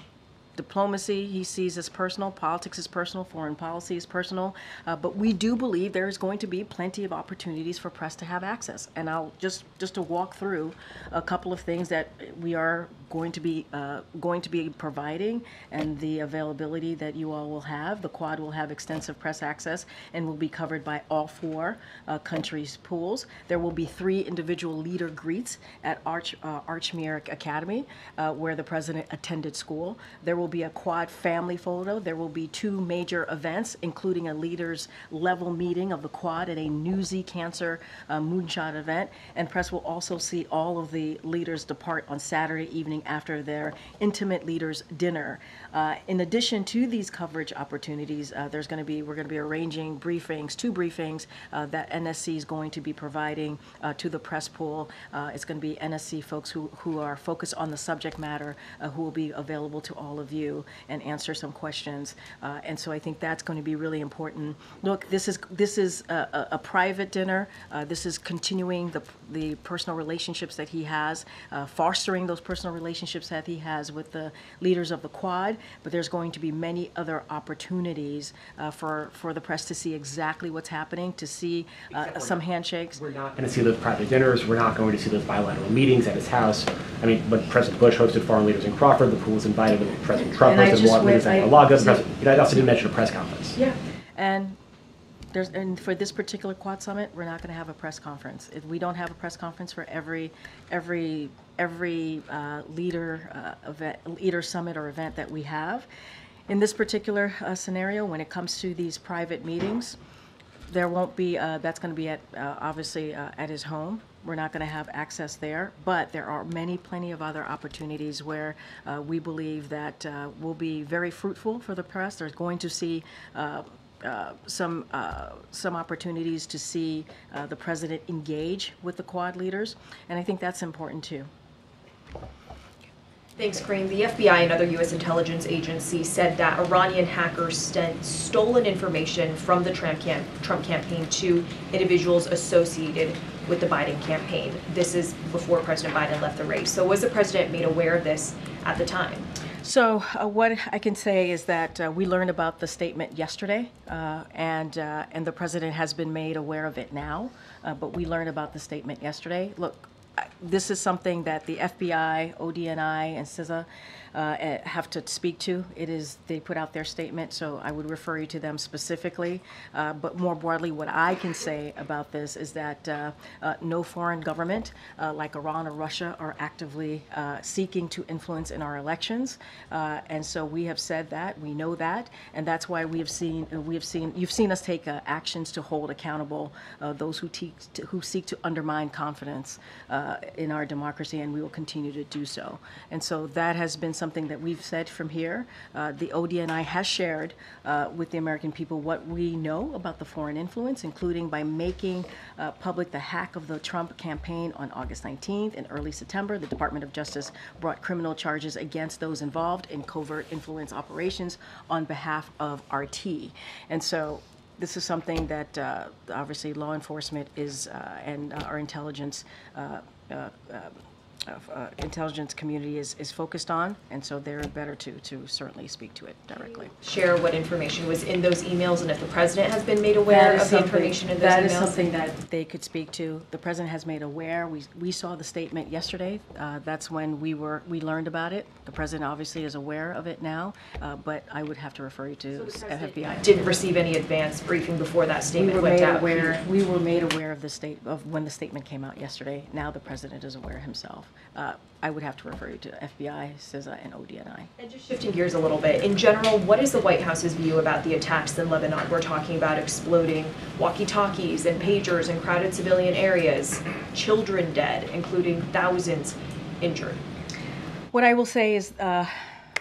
Speaker 1: diplomacy he sees as personal, politics is personal, foreign policy is personal, uh, but we do believe there is going to be plenty of opportunities for press to have access. And I'll just just to walk through a couple of things that we are going to be uh, going to be providing and the availability that you all will have. The Quad will have extensive press access and will be covered by all four uh, countries' pools. There will be three individual leader greets at Arch uh, Archmere Academy, uh, where the president attended school. There will be a Quad family photo. There will be two major events, including a leaders level meeting of the Quad at a Newsy Cancer uh, Moonshot event. And press will also see all of the leaders depart on Saturday evening after their intimate leaders dinner. Uh, in addition to these coverage opportunities, uh, there's going to be we're going to be arranging briefings, two briefings uh, that NSC is going to be providing uh, to the press pool. Uh, it's going to be NSC folks who who are focused on the subject matter, uh, who will be available to all of you and answer some questions. And so I think that's going to be really important. Look, this is this is a, a, private dinner. This is continuing the the personal relationships that he has, fostering those personal relationships that he has with the leaders of the Quad. But there's going to be many other opportunities uh, for for the press to see exactly what's happening, to see uh, some
Speaker 5: not-
Speaker 1: handshakes.
Speaker 5: We're not going to see those private dinners. We're not going to see those bilateral meetings at his house. I mean, when President Bush hosted foreign leaders in Crawford, the pool was invited. When President Trump
Speaker 1: And
Speaker 5: hosted leaders at Mar-a-Lago, the president, you know, I also didn't mention a press conference.
Speaker 1: Yeah, and there's, and for this particular Quad Summit, we're not going to have a press conference. If We don't have a press conference for every, every, every uh, leader uh, event, leader summit or event that we have. In this particular uh, scenario, when it comes to these private meetings, there won't be, uh, that's going to be at, uh, obviously, uh, at his home. We're not going to have access there, but there are many, plenty of other opportunities where uh, we believe that uh, will be very fruitful for the press. There's going to see uh, uh, some, uh, some opportunities to see uh, the president engage with the Quad leaders, and I think that's important too.
Speaker 6: Thanks, Karine. The FBI and other U.S. intelligence agencies said that Iranian hackers sent stolen information from the Trump, camp- Trump campaign to individuals associated with the Biden campaign. This is before President Biden left the race. So was the president made aware of this at the time?
Speaker 1: So uh, what I can say is that uh, we learned about the statement yesterday, uh, and uh, and the president has been made aware of it now. Uh, but we learned about the statement yesterday. Look, this is something that the FBI, ODNI, and CISA uh, eh, have to speak to. It is they put out their statement, so I would refer you to them specifically. Uh, but more broadly, what I can say about this is that uh, uh, no foreign government uh, like Iran or Russia are actively uh, seeking to influence in our elections, and so we have said that we know that, and that's why we have seen we have seen you've seen us take actions to hold accountable those who, who seek to undermine confidence uh, in our democracy, and we will continue to do so. And so that has been something that we've said from here. Uh, the ODNI has shared uh, with the American people what we know about the foreign influence, including by making uh, public the hack of the Trump campaign on August 19th. In early September, the Department of Justice brought criminal charges against those involved in covert influence operations on behalf of RT. And so this is something that uh, obviously law enforcement is uh, and uh, our intelligence uh, uh, intelligence community is, is focused on, and so they're better to to certainly speak to it directly.
Speaker 6: Share what information was in those emails and if the president has been made aware of the information in those
Speaker 1: That
Speaker 6: emails?
Speaker 1: is something that they could speak to. The president has made aware. We, we saw the statement yesterday. Uh, That's when we were, we learned about it. The president obviously is aware of it now, uh, but I would have to refer you to FBI.
Speaker 6: Didn't receive any advance briefing before that
Speaker 1: We
Speaker 6: statement
Speaker 1: were
Speaker 6: went
Speaker 1: made
Speaker 6: out.
Speaker 1: aware, we were made aware of the state, of when the statement came out yesterday. Now the president is aware himself. Uh, I would have to refer you to FBI, CISA, and ODNI.
Speaker 6: And just shifting gears a little bit, in general, what is the White House's view about the attacks in Lebanon? We're talking about exploding walkie-talkies and pagers in crowded civilian areas, children dead, including thousands injured.
Speaker 1: What I will say is, uh,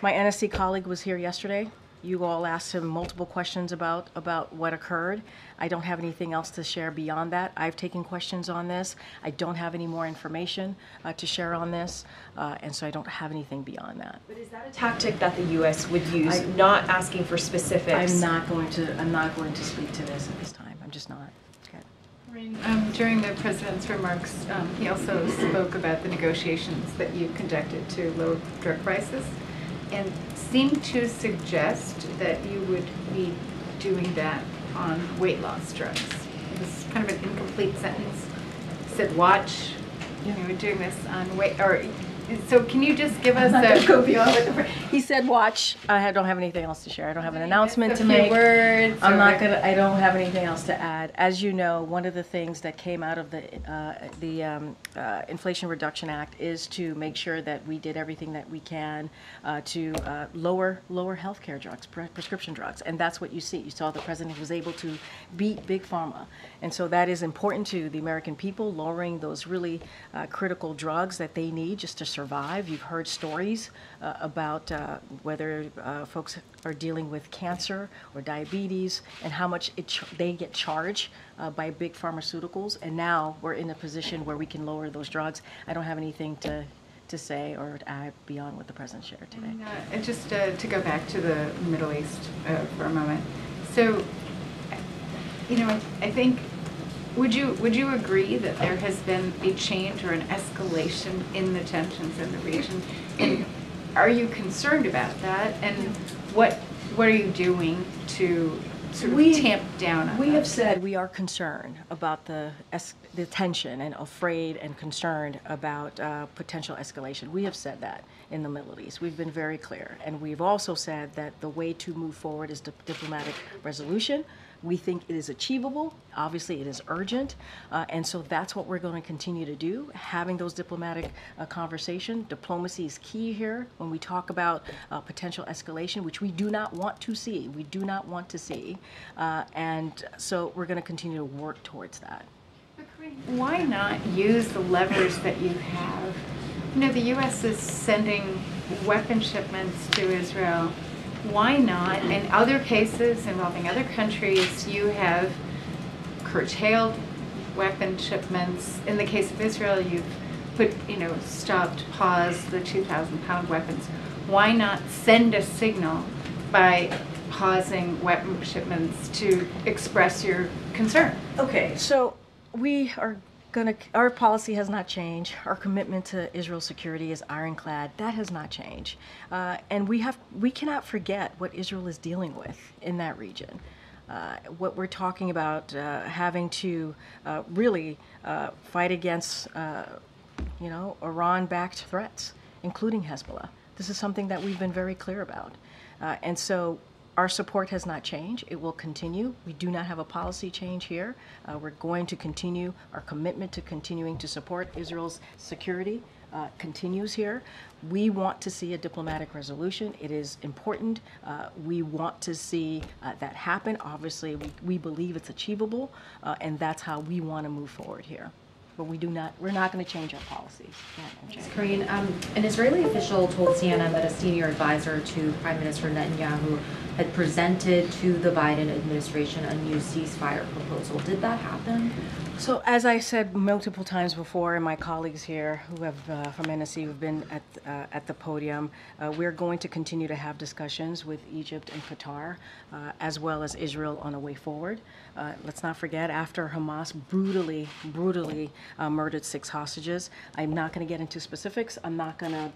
Speaker 1: my NSC colleague was here yesterday. You all asked him multiple questions about, about what occurred. I don't have anything else to share beyond that. I've taken questions on this. I don't have any more information uh, to share on this, uh, and so I don't have anything beyond that.
Speaker 6: But is that a tactic that the U.S. would use,
Speaker 1: I-
Speaker 6: not asking for specifics?
Speaker 1: I'm not going to, I'm not going to speak to this at this time. I'm just not. Okay.
Speaker 4: Um, During the president's remarks, um, he also spoke about the negotiations that you conducted to lower drug prices and seemed to suggest that you would be doing that on weight loss drugs. It was kind of an incomplete sentence. It Said, watch, you know, we're doing this on weight, or, so can you just give us a. Go beyond what the.
Speaker 1: He said, "Watch." I don't have anything else to share. I don't have an announcement to make.
Speaker 4: words
Speaker 1: I'm not gonna. I don't have anything else to add. As you know, one of the things that came out of the uh, the um, uh, Inflation Reduction Act is to make sure that we did everything that we can uh, to uh, lower lower healthcare drugs, pre- prescription drugs, and that's what you see. You saw the president was able to beat big pharma, and so that is important to the American people, lowering those really uh, critical drugs that they need just to survive. You've heard stories uh, about uh, whether uh, folks are dealing with cancer or diabetes and how much they get charged uh, by big pharmaceuticals. And now we're in a position where we can lower those drugs. I don't have anything to, to say or add beyond what the president shared today.
Speaker 4: Uh, And just uh, to go back to the Middle East uh, for a moment. So, you know, I I think, would you, would you agree that there has been a change or an escalation in the tensions in the region? And are you concerned about that? And what, what are you doing to sort of
Speaker 1: We-
Speaker 4: tamp down on that?
Speaker 1: We have said we are concerned about the, the tension and afraid and concerned about uh, potential escalation. We have said that in the Middle East. We've been very clear. And we've also said that the way to move forward is dip- diplomatic resolution. We think it is achievable. Obviously, it is urgent. Uh, and so that's what we're going to continue to do, having those diplomatic uh, conversation. Diplomacy is key here when we talk about uh, potential escalation, which we do not want to see. We do not want to see. Uh, and so we're going to continue to work towards that.
Speaker 4: Why not use the levers that you have? You know, the U.S. is sending weapon shipments to Israel. Why not, in other cases involving other countries, you have curtailed weapon shipments. In the case of Israel, you've put, you know, stopped, paused the 2,000 pound weapons. Why not send a signal by pausing weapon shipments to express your concern?
Speaker 1: Okay, so we are gonna, our policy has not changed. Our commitment to Israel's security is ironclad. That has not changed. Uh, and we have, we cannot forget what Israel is dealing with in that region. Uh, what we're talking about, uh, having to uh, really uh, fight against, uh, you know, Iran-backed threats, including Hezbollah. This is something that we've been very clear about. And so our support has not changed. It will continue. We do not have a policy change here. Uh, we're going to continue our commitment to continuing to support Israel's security. Uh, continues here. We want to see a diplomatic resolution. It is important. Uh, we want to see uh, that happen. Obviously, we, we believe it's achievable, uh, and that's how we want to move forward here. But we do not, we're not going to change our policies. It.
Speaker 3: Karine, um, an Israeli official told CNN that a senior advisor to Prime Minister Netanyahu had presented to the Biden administration a new ceasefire proposal. Did that happen?
Speaker 1: So, as I said multiple times before, and my colleagues here who have uh, from NSC who've been at uh, at the podium, uh, we're going to continue to have discussions with Egypt and Qatar, uh, as well as Israel on a way forward. Uh, let's not forget, after Hamas brutally, brutally uh, murdered six hostages, I'm not going to get into specifics. I'm not going to.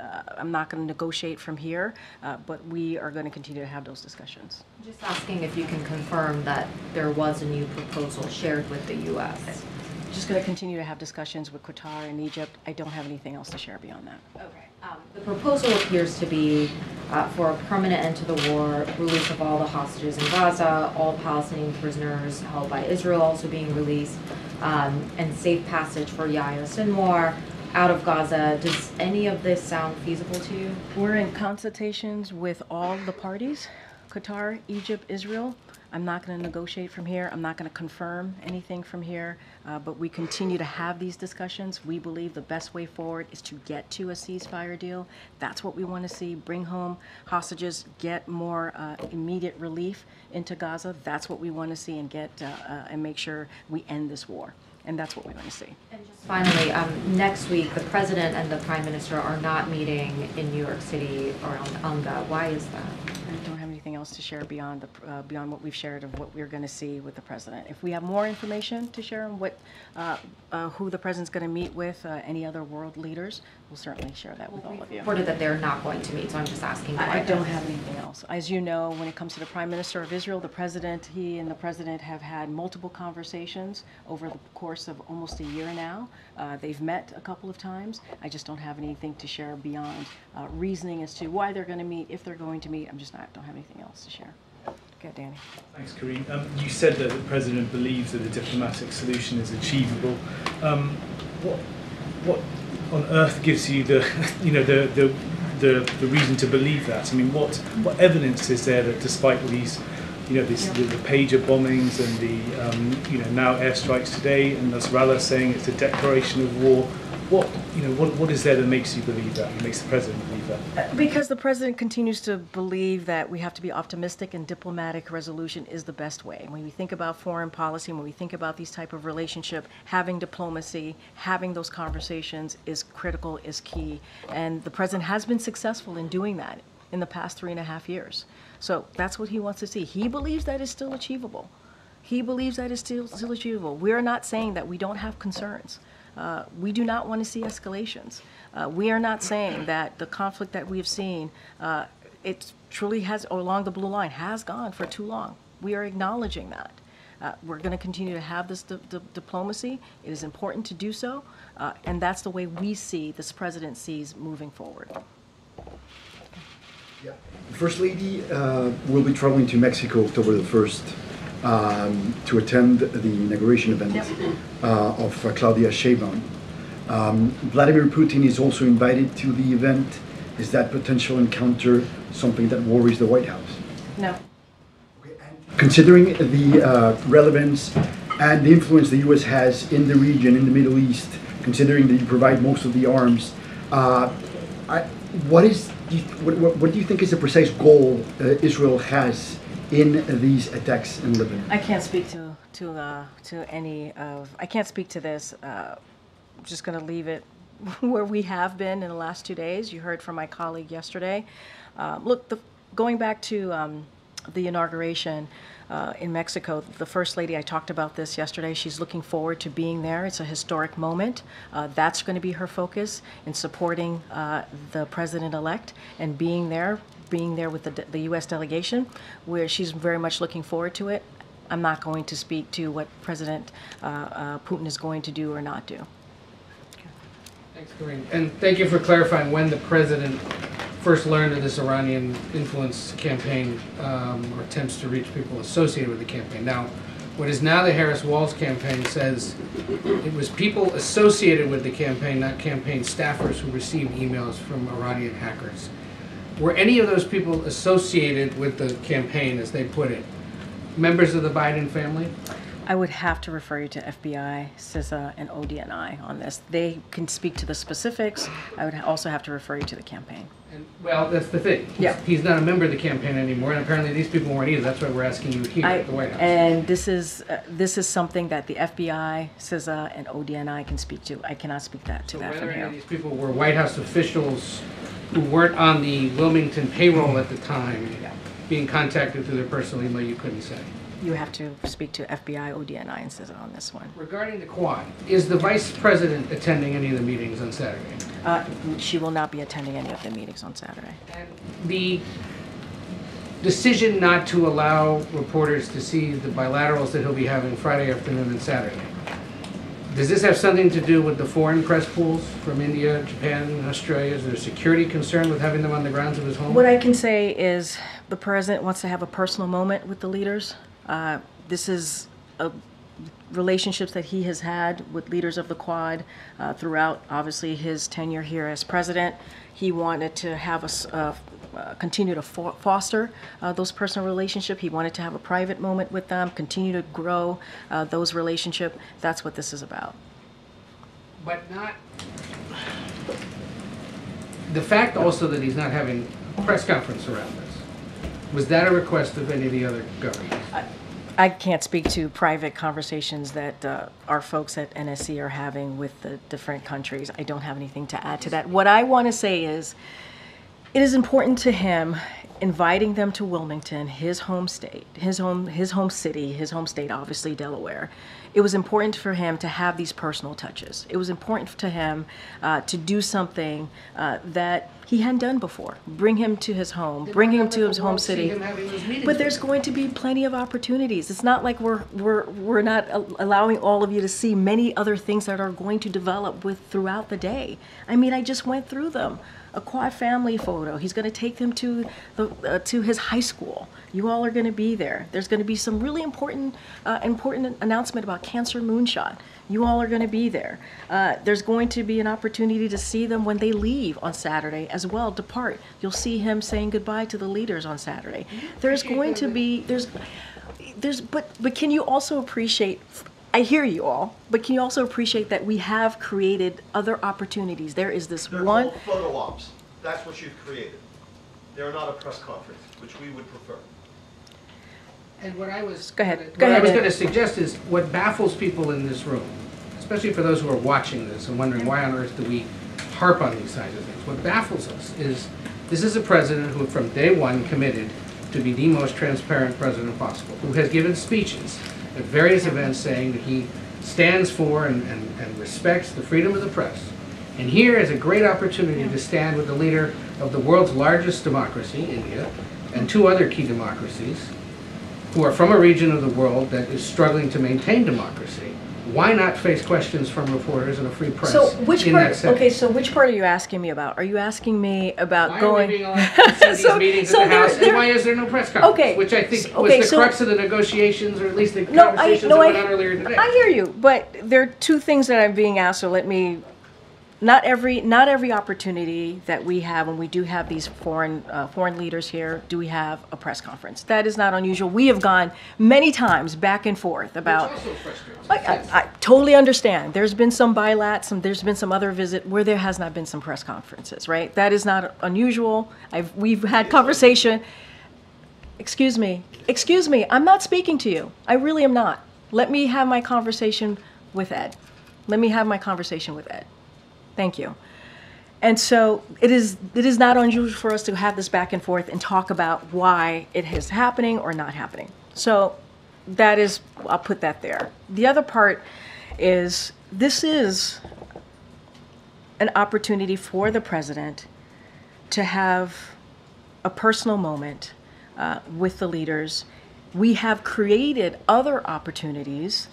Speaker 1: Uh, I'm not going to negotiate from here, uh, but we are going to continue to have those discussions.
Speaker 3: Just asking if you can confirm that there was a new proposal shared with the U.S.
Speaker 1: Just going to continue to have discussions with Qatar and Egypt. I don't have anything else to share beyond that.
Speaker 3: Okay. Um, The proposal appears to be uh, for a permanent end to the war, release of all the hostages in Gaza, all Palestinian prisoners held by Israel also being released, um, and safe passage for Yahya Sinwar out of Gaza. Does any of this sound feasible to you?
Speaker 1: We're in consultations with all the parties, Qatar, Egypt, Israel. I'm not going to negotiate from here. I'm not going to confirm anything from here, uh, but we continue to have these discussions. We believe the best way forward is to get to a ceasefire deal. That's what we want to see. Bring home hostages, get more uh, immediate relief into Gaza. That's what we want to see, and get uh, uh, and make sure we end this war. And that's what we want to see.
Speaker 3: And just finally, um, next week, the president and the prime minister are not meeting in New York City or on UNGA. Why is that?
Speaker 1: I don't have anything else to share beyond the, uh, beyond what we've shared of what we're going to see with the president. If we have more information to share on what, uh, uh, who the president's going to meet with, uh, any other world leaders, we'll certainly share that with all of you.
Speaker 3: Reported that they're not going to meet, so I'm just asking.
Speaker 1: I I don't have anything else. As you know, when it comes to the Prime Minister of Israel, the President, he and the President have had multiple conversations over the course of almost a year now. Uh, They've met a couple of times. I just don't have anything to share beyond uh, reasoning as to why they're going to meet, if they're going to meet. I'm just not, don't have anything else to share. Okay, Danny.
Speaker 11: Thanks, Karine. Um, you said that the president believes that a diplomatic solution is achievable. Um, what, what on earth gives you the, you know, the, the, the, the reason to believe that? I mean, what, what evidence is there that despite these, you know, these, the, the pager bombings and the, um, you know, now airstrikes today, and Nasrallah saying it's a declaration of war, What you know, what, what is there that makes you believe that? That makes the president believe that?
Speaker 1: Because the president continues to believe that we have to be optimistic and diplomatic resolution is the best way. When we think about foreign policy, when we think about these type of relationship, having diplomacy, having those conversations is critical, is key. And the president has been successful in doing that in the past three and a half years. So that's what he wants to see. He believes that is still achievable. He believes that is still, still achievable. We are not saying that we don't have concerns. Uh, we do not want to see escalations. Uh, we are not saying that the conflict that we have seen, uh, it truly has, along the blue line, has gone for too long. We are acknowledging that. Uh, we're going to continue to have this di- di- diplomacy. It is important to do so, uh, and that's the way we see this president sees moving forward.
Speaker 12: The First Lady uh, will be traveling to Mexico October the 1st um, to attend the inauguration event uh, of uh, Claudia Sheinbaum. Um, Vladimir Putin is also invited to the event. Is that potential encounter something that worries the White House?
Speaker 1: No.
Speaker 12: Considering the uh, relevance and the influence the U.S. has in the region, in the Middle East, considering that you provide most of the arms, uh, I, what is do you, what, what, what do you think is the precise goal uh, Israel has in these attacks in Lebanon?
Speaker 1: I can't speak to to uh, to any of. I can't speak to this. Uh, I'm just going to leave it where we have been in the last two days. You heard from my colleague yesterday. Uh, look, the, going back to um, the inauguration uh, in Mexico, the first lady. I talked about this yesterday. She's looking forward to being there. It's a historic moment. Uh, that's going to be her focus in supporting uh, the president-elect and being there, being there with the, the U.S. delegation, where she's very much looking forward to it. I'm not going to speak to what President uh, uh, Putin is going to do or not do.
Speaker 13: Thanks, Karine. And thank you for clarifying when the president first learned of this Iranian influence campaign um, or attempts to reach people associated with the campaign. Now, what is now the Harris Walz campaign says it was people associated with the campaign, not campaign staffers, who received emails from Iranian hackers. Were any of those people associated with the campaign, as they put it, members of the Biden family?
Speaker 1: I would have to refer you to FBI, CISA, and ODNI on this. They can speak to the specifics. I would also have to refer you to the campaign.
Speaker 13: And, well, that's the thing. He's-
Speaker 1: Yeah.
Speaker 13: He's not a member of the campaign anymore, and apparently these people weren't either. That's why we're asking you here
Speaker 1: I-
Speaker 13: at the White House.
Speaker 1: And this is, uh, this is something that the FBI, CISA, and ODNI can speak to. I cannot speak that, to
Speaker 13: So
Speaker 1: that from
Speaker 13: whether
Speaker 1: here.
Speaker 13: these people were White House officials who weren't on the Wilmington payroll at the time, being contacted through their personal email, you couldn't say.
Speaker 1: You have to speak to FBI, ODNI, and CISA on this one.
Speaker 13: Regarding the Quad, is the vice president attending any of the meetings on Saturday?
Speaker 1: Uh, She will not be attending any of the meetings on Saturday.
Speaker 13: The decision not to allow reporters to see the bilaterals that he'll be having Friday afternoon and Saturday, does this have something to do with the foreign press pools from India, Japan, and Australia? Is there a security concern with having them on the grounds of his home?
Speaker 1: What I can say is the president wants to have a personal moment with the leaders. Uh, This is a relationships that he has had with leaders of the Quad uh, throughout, obviously, his tenure here as president. He wanted to have us uh, uh, continue to fo- foster uh, those personal relationships. He wanted to have a private moment with them, continue to grow uh, those relationships. That's what this is about.
Speaker 13: But not, the fact also that he's not having a press conference around this, was that a request of any of the other governments?
Speaker 1: I can't speak to private conversations that uh, our folks at NSC are having with the different countries. I don't have anything to add to that. What I want to say is, it is important to him inviting them to Wilmington, his home state, his home, his home city, his home state, obviously Delaware. It was important for him to have these personal touches. It was important to him uh, to do something uh, that he hadn't done before. Bring him to his home,
Speaker 13: Then
Speaker 1: bring him to his home city.
Speaker 13: him having those meetings
Speaker 1: But there's going to be plenty of opportunities. It's not like we're we're we're not allowing all of you to see many other things that are going to develop with throughout the day. I mean, I just went through them. A quad family photo. He's going to take them to the uh, to his high school. You all are going to be there. There's going to be some really important uh, important announcement about Cancer Moonshot. You all are going to be there. Uh, there's going to be an opportunity to see them when they leave on Saturday as well. Depart. You'll see him saying goodbye to the leaders on Saturday. There's going to be there's there's but but can you also appreciate I hear you all, but can you also appreciate that we have created other opportunities? There is this
Speaker 14: They're
Speaker 1: one.
Speaker 14: called photo ops. That's what you've created. They're not a press conference, which we would prefer.
Speaker 13: And what I was.
Speaker 1: Go ahead.
Speaker 13: What
Speaker 1: Go
Speaker 13: I
Speaker 1: ahead,
Speaker 13: was going to suggest is what baffles people in this room, especially for those who are watching this and wondering why on earth do we harp on these kinds of things? What baffles us is this is a president who from day one committed to be the most transparent president possible, who has given speeches at various events saying that he stands for and, and, and respects the freedom of the press. And here is a great opportunity to stand with the leader of the world's largest democracy, India, and two other key democracies, who are from a region of the world that is struggling to maintain democracy. Why not face questions from reporters and a free press
Speaker 1: So which
Speaker 13: in that
Speaker 1: part?
Speaker 13: setting?
Speaker 1: Okay, so which part are you asking me about? Are you asking me about
Speaker 13: Why are
Speaker 1: going?
Speaker 13: we being allowed to
Speaker 1: So-
Speaker 13: meetings
Speaker 1: so
Speaker 13: at the
Speaker 1: there-
Speaker 13: House,
Speaker 1: there-
Speaker 13: and why is there no press conference?
Speaker 1: Okay,
Speaker 13: Which I think
Speaker 1: s-
Speaker 13: was the
Speaker 1: so-
Speaker 13: crux of the negotiations, or at least the
Speaker 1: No, I
Speaker 13: conversations
Speaker 1: no,
Speaker 13: that
Speaker 1: I,
Speaker 13: went on earlier today.
Speaker 1: I hear you, but there are two things that I'm being asked. So let me. Not every not every opportunity that we have when we do have these foreign uh, foreign leaders here do we have a press conference. That is not unusual. We have gone many times back and forth about. I, I, I totally understand. There's been some bilat, some there's been some other visit where there has not been some press conferences, right? That is not unusual. I've we've had conversation. Excuse me. Excuse me. I'm not speaking to you. I really am not. Let me have my conversation with Ed. Let me have my conversation with Ed. Thank you. And so it is it is not unusual for us to have this back and forth and talk about why it is happening or not happening. So that is I'll put that there. The other part is this is an opportunity for the president to have a personal moment uh, with the leaders. We have created other opportunities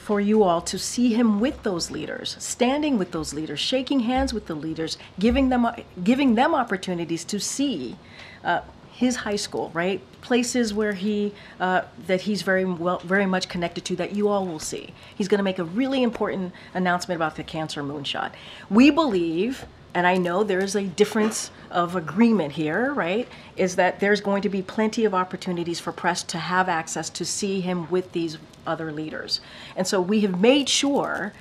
Speaker 1: for you all to see him with those leaders, standing with those leaders, shaking hands with the leaders, giving them giving them opportunities to see uh, his high school, right? Places where he uh, that he's very well, very much connected to that you all will see. He's going to make a really important announcement about the cancer moonshot. We believe and I know there is a difference of agreement here, right? Is that there's going to be plenty of opportunities for press to have access to see him with these other leaders. And so we have made sure,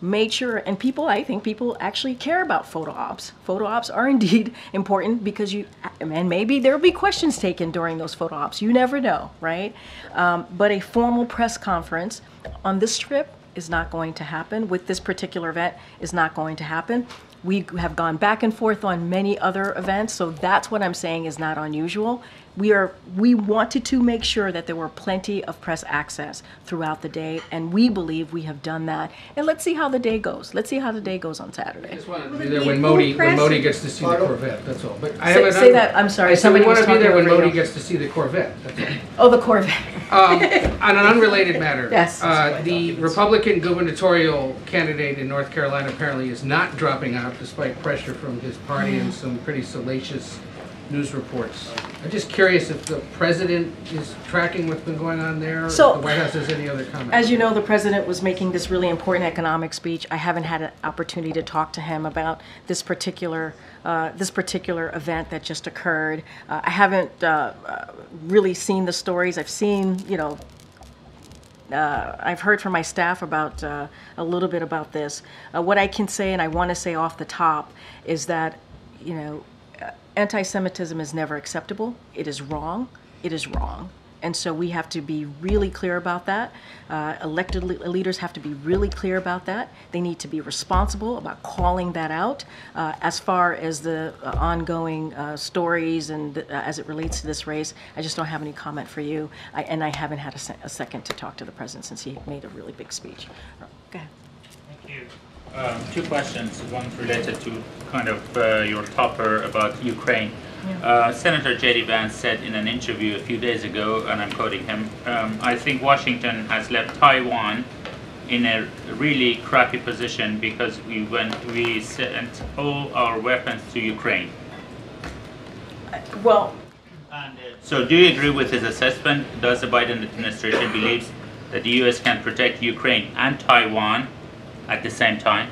Speaker 1: made sure, and people, I think people actually care about photo ops. Photo ops are indeed important because you, and maybe there will be questions taken during those photo ops. You never know, right? Um, but a formal press conference on this trip is not going to happen with this particular event is not going to happen we have gone back and forth on many other events so that's what i'm saying is not unusual we are we wanted to make sure that there were plenty of press access throughout the day and we believe we have done that and let's see how the day goes let's see how the day goes on saturday
Speaker 13: I just wanted to be there when Modi, when Modi gets to see the Corvette, that's all. But I
Speaker 1: say,
Speaker 13: have
Speaker 1: say that I'm sorry,
Speaker 13: I
Speaker 1: somebody
Speaker 13: want to be there when Modi gets to see the Corvette, that's all.
Speaker 1: oh the corvette
Speaker 13: Um, on an unrelated matter.
Speaker 1: Yes.
Speaker 13: Uh, the Republican gubernatorial candidate in North Carolina apparently is not dropping out despite pressure from his party and some pretty salacious news reports. I'm just curious if the president is tracking what's been going on there, if the White House has any other comment.
Speaker 1: As you know, the president was making this really important economic speech. I haven't had an opportunity to talk to him about this particular uh, this particular event that just occurred. Uh, I haven't uh, uh, really seen the stories. I've seen, you know, uh, I've heard from my staff about uh, a little bit about this. Uh, what I can say, and I want to say off the top, is that you know, uh, anti-Semitism is never acceptable. It is wrong. It is wrong. And so we have to be really clear about that. Uh, elected le- leaders have to be really clear about that. They need to be responsible about calling that out. Uh, as far as the uh, ongoing uh, stories and uh, as it relates to this race, I just don't have any comment for you. I, and I haven't had a, se- a second to talk to the president since he made a really big speech. Go ahead.
Speaker 15: Thank you. Um, two questions, one related to kind of uh, your topper about Ukraine. Uh, Senator J.D. Vance said in an interview a few days ago, and I'm quoting him, um, I think Washington has left Taiwan in a really crappy position because we went, we sent all our weapons to Ukraine.
Speaker 1: Well,
Speaker 15: So do you agree with his assessment? Does the Biden administration believes that the U.S. can protect Ukraine and Taiwan at the same time?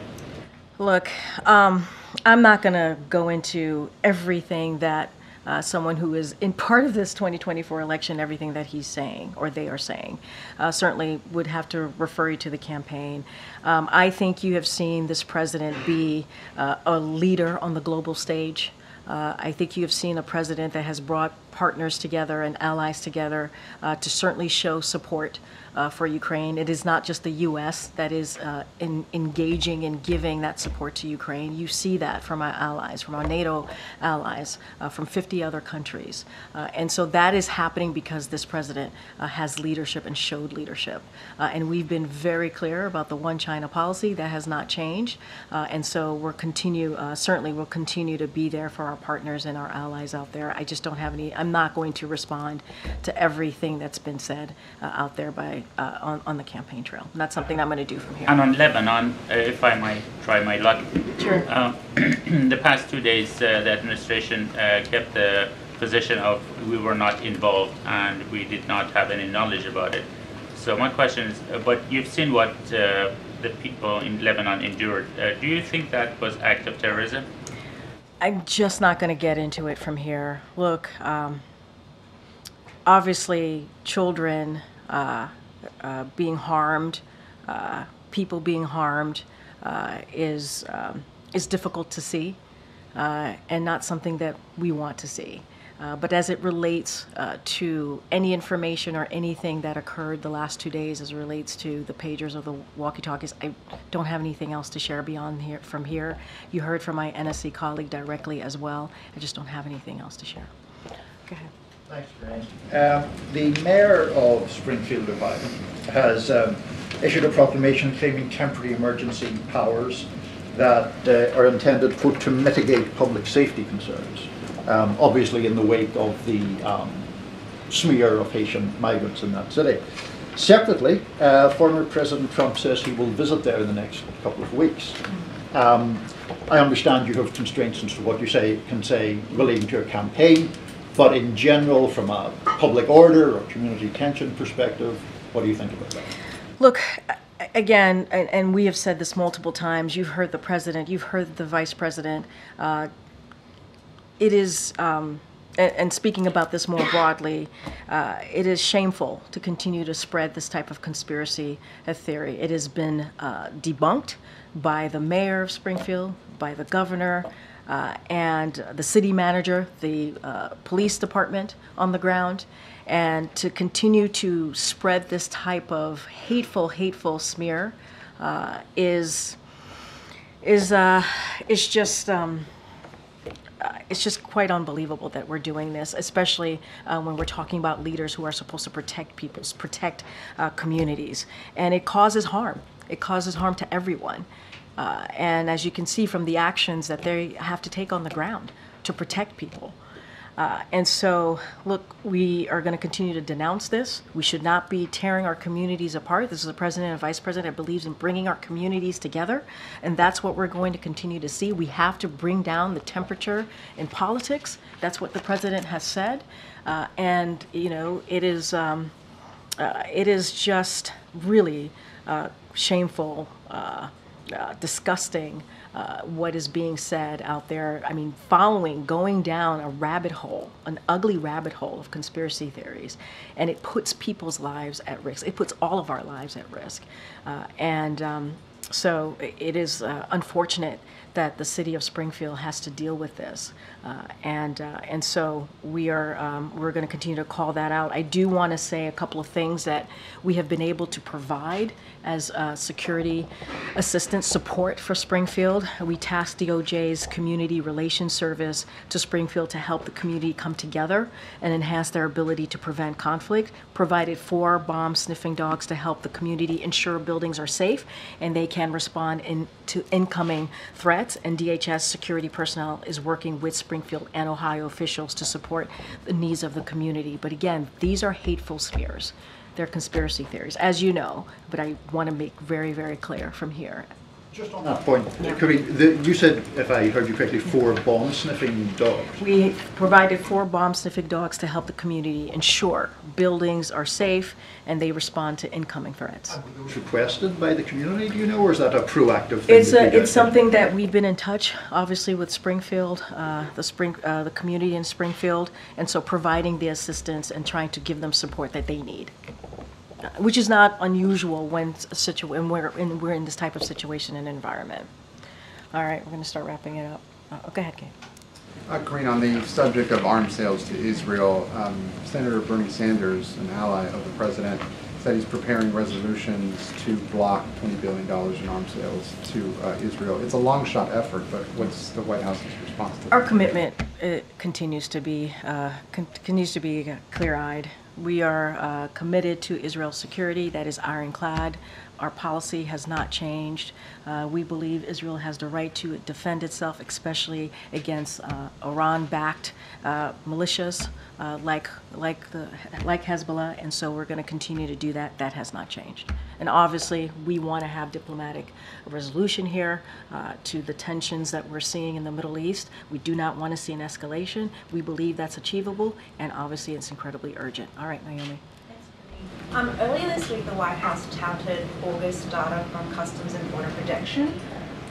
Speaker 1: Look, um, I'm not going to go into everything that uh, someone who is in part of this 2024 election, everything that he's saying or they are saying. Uh, certainly would have to refer you to the campaign. Um, I think you have seen this president be uh, a leader on the global stage. Uh, I think you have seen a president that has brought partners together and allies together uh, to certainly show support uh, for Ukraine. It is not just the U.S. that is uh, in, engaging and giving that support to Ukraine. You see that from our allies, from our NATO allies, uh, from 50 other countries. Uh, and so that is happening because this president uh, has leadership and showed leadership. And we've been very clear about the one China policy. That has not changed. and so we're continue, certainly we'll continue to be there for our partners and our allies out there. I just don't have any, I'm not going to respond to everything that's been said out there by uh, on, on the campaign trail. And that's something I'm going to do from here.
Speaker 15: And on Lebanon, uh, if I might try my luck.
Speaker 1: Sure.
Speaker 15: Uh, the past two days, uh, the administration uh, kept the position of we were not involved and we did not have any knowledge about it. So my question is, uh, but you've seen what the people in Lebanon endured. do you think that was act of terrorism?
Speaker 1: I'm just not going to get into it from here. Look, um, obviously, children uh, uh, being harmed, uh, people being harmed, uh, is um, is difficult to see, uh, and not something that we want to see. Uh, but as it relates to any information or anything that occurred the last two days, as it relates to the pagers or the walkie-talkies, I don't have anything else to share beyond here. From here, you heard from my NSC colleague directly as well. I just don't have anything else to share. Go ahead.
Speaker 16: Thanks, Grant. Um, the mayor of Springfield, Ohio, has um, issued a proclamation claiming temporary emergency powers that uh, are intended for to mitigate public safety concerns. Um, obviously, in the wake of the um, smear of Haitian migrants in that city. Separately, uh, former President Trump says he will visit there in the next couple of weeks. Um, I understand you have constraints as to what you say can say relating to your campaign. But in general, from a public order or community tension perspective, what do you think about that?
Speaker 1: Look, again, and, and, we have said this multiple times, you've heard the president, you've heard the vice president. Uh, it is, um, and, speaking about this more broadly, uh, it is shameful to continue to spread this type of conspiracy theory. It has been uh, debunked by the mayor of Springfield, by the governor, uh, and the city manager, the uh, police department on the ground, and to continue to spread this type of hateful, hateful smear uh, is is uh, is just. Um, it's just quite unbelievable that we're doing this, especially uh, when we're talking about leaders who are supposed to protect peoples, protect communities, and it causes harm. It causes harm to everyone. Uh, and as you can see from the actions that they have to take on the ground to protect people. Uh, and so, look, we are going to continue to denounce this. We should not be tearing our communities apart. This is a president and vice president that believes in bringing our communities together, and that's what we're going to continue to see. We have to bring down the temperature in politics. That's what the president has said, uh, and you know, it is um, uh, it is just really uh, shameful uh, uh, disgusting uh, what is being said out there. I mean, following, going down a rabbit hole, an ugly rabbit hole of conspiracy theories, and it puts people's lives at risk. It puts all of our lives at risk. Uh, and um, so it is uh, unfortunate that the city of Springfield has to deal with this, uh, and uh, and so we are um, we're going to continue to call that out. I do want to say a couple of things that we have been able to provide as security assistance support for Springfield. We tasked DOJ's Community Relations Service to Springfield to help the community come together and enhance their ability to prevent conflict. Provided four bomb sniffing dogs to help the community ensure buildings are safe and they can respond in, to incoming threats. And DHS security personnel is working with Springfield and Ohio officials to support the needs of the community. But again, these are hateful smears. They're conspiracy theories, as you know, but I want to make very, very clear from here.
Speaker 16: Just on that point, Karine, the, you said, if I heard you correctly, four bomb sniffing dogs.
Speaker 1: We provided four bomb sniffing dogs to help the community ensure buildings are safe and they respond to incoming threats.
Speaker 16: Was requested by the community, do you know, or is that a proactive thing?
Speaker 1: It's a, it's something that we've been in touch, obviously, with Springfield, uh, the Spring, uh, the community in Springfield, and so providing the assistance and trying to give them support that they need, which is not unusual when a situ, when we're in, we're in this type of situation and environment. All right, we're going to start wrapping it up. Uh, go ahead, Kate.
Speaker 17: Uh, Karine, on the subject of arms sales to Israel, um, Senator Bernie Sanders, an ally of the president, said he's preparing resolutions to block $20 billion in arms sales to uh, Israel. It's a long shot effort, but what's the White House's response to that?
Speaker 1: Our commitment uh, continues to be uh, con- continues to be clear-eyed. We are uh, committed to Israel's security. That is ironclad. Our policy has not changed. Uh, we believe Israel has the right to defend itself, especially against uh, Iran-backed uh, militias uh, like like the like Hezbollah, and so we're going to continue to do that. That has not changed. And obviously, we want to have diplomatic resolution here uh, to the tensions that we're seeing in the Middle East. We do not want to see an escalation. We believe that's achievable, and obviously, it's incredibly urgent. All right, Naomi.
Speaker 9: Um, earlier this week, the White House touted August data from Customs and Border Protection.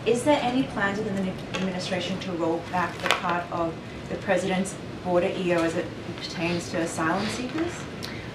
Speaker 9: Is there any plans within the administration to roll back the part of the president's border EO as it pertains to asylum seekers?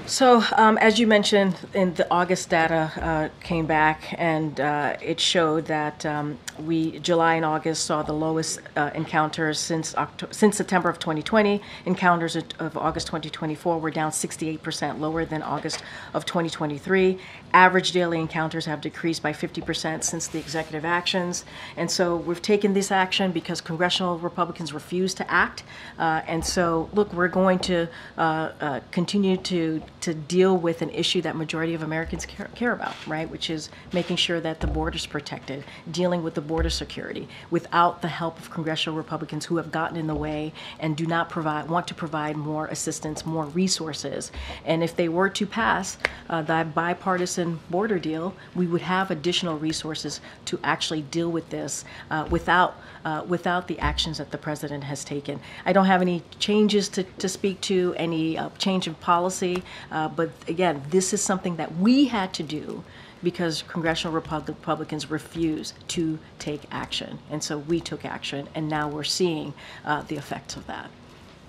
Speaker 1: So, um, as you mentioned, in the August data uh, came back, and uh, it showed that um, we July and August saw the lowest uh, encounters since since September of 2020. Encounters of, August 2024 were down 68% lower than August of 2023. Average daily encounters have decreased by 50% since the executive actions, and so we've taken this action because congressional Republicans refused to act. Uh, and so, look, we're going to uh, uh, continue to to deal with an issue that majority of Americans care, care about, right? Which is making sure that the border's protected, dealing with the border security without the help of congressional Republicans who have gotten in the way and do not provide, want to provide more assistance, more resources. And if they were to pass uh, that bipartisan border deal, we would have additional resources to actually deal with this uh, without uh, without the actions that the president has taken. I don't have any changes to, to speak to, any uh, change in policy, uh, but again, this is something that we had to do because congressional Republicans refused to take action. And so we took action, and now we're seeing uh, the effects of that.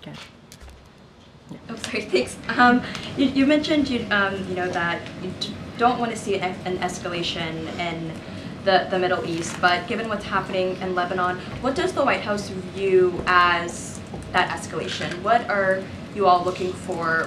Speaker 1: Okay.
Speaker 8: Oh, sorry, thanks. Um, you, you mentioned you, um, you know that you don't want to see an, an escalation in the, the Middle East, but given what's happening in Lebanon, what does the White House view as that escalation? What are you all looking for?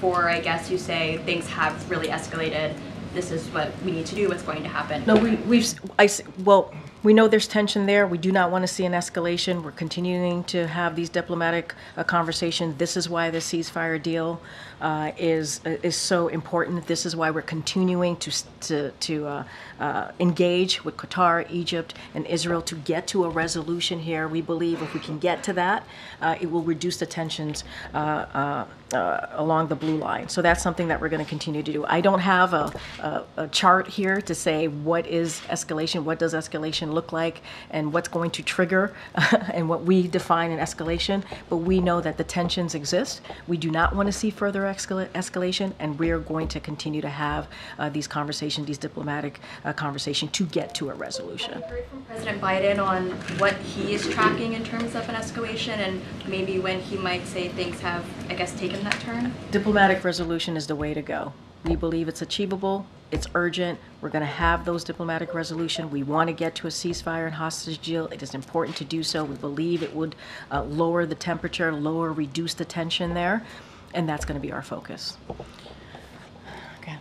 Speaker 8: For I guess you say things have really escalated. This is what we need to do. What's going to happen?
Speaker 1: No, we, we've, I, well, we know there's tension there. We do not want to see an escalation. We're continuing to have these diplomatic uh, conversations. This is why the ceasefire deal uh, is is so important. This is why we're continuing to to to uh, uh, engage with Qatar, Egypt, and Israel to get to a resolution here. We believe if we can get to that, uh, it will reduce the tensions uh, uh, uh, along the blue line. So that's something that we're going to continue to do. I don't have a, a, a chart here to say what is escalation, what does escalation look like, and what's going to trigger, and what we define an escalation. But we know that the tensions exist. We do not want to see further escala- escalation, and we are going to continue to have uh, these conversations, these diplomatic uh, conversations, to get to a resolution.
Speaker 8: heard from President Biden on what he is tracking in terms of an escalation and maybe when he might say things have, I guess, taken that turn?
Speaker 1: Diplomatic resolution is the way to go. We believe it's achievable, it's urgent, we're going to have those diplomatic resolution. We want to get to a ceasefire and hostage deal. It is important to do so. We believe it would uh, lower the temperature, lower, reduce the tension there, and that's going to be our focus. Okay.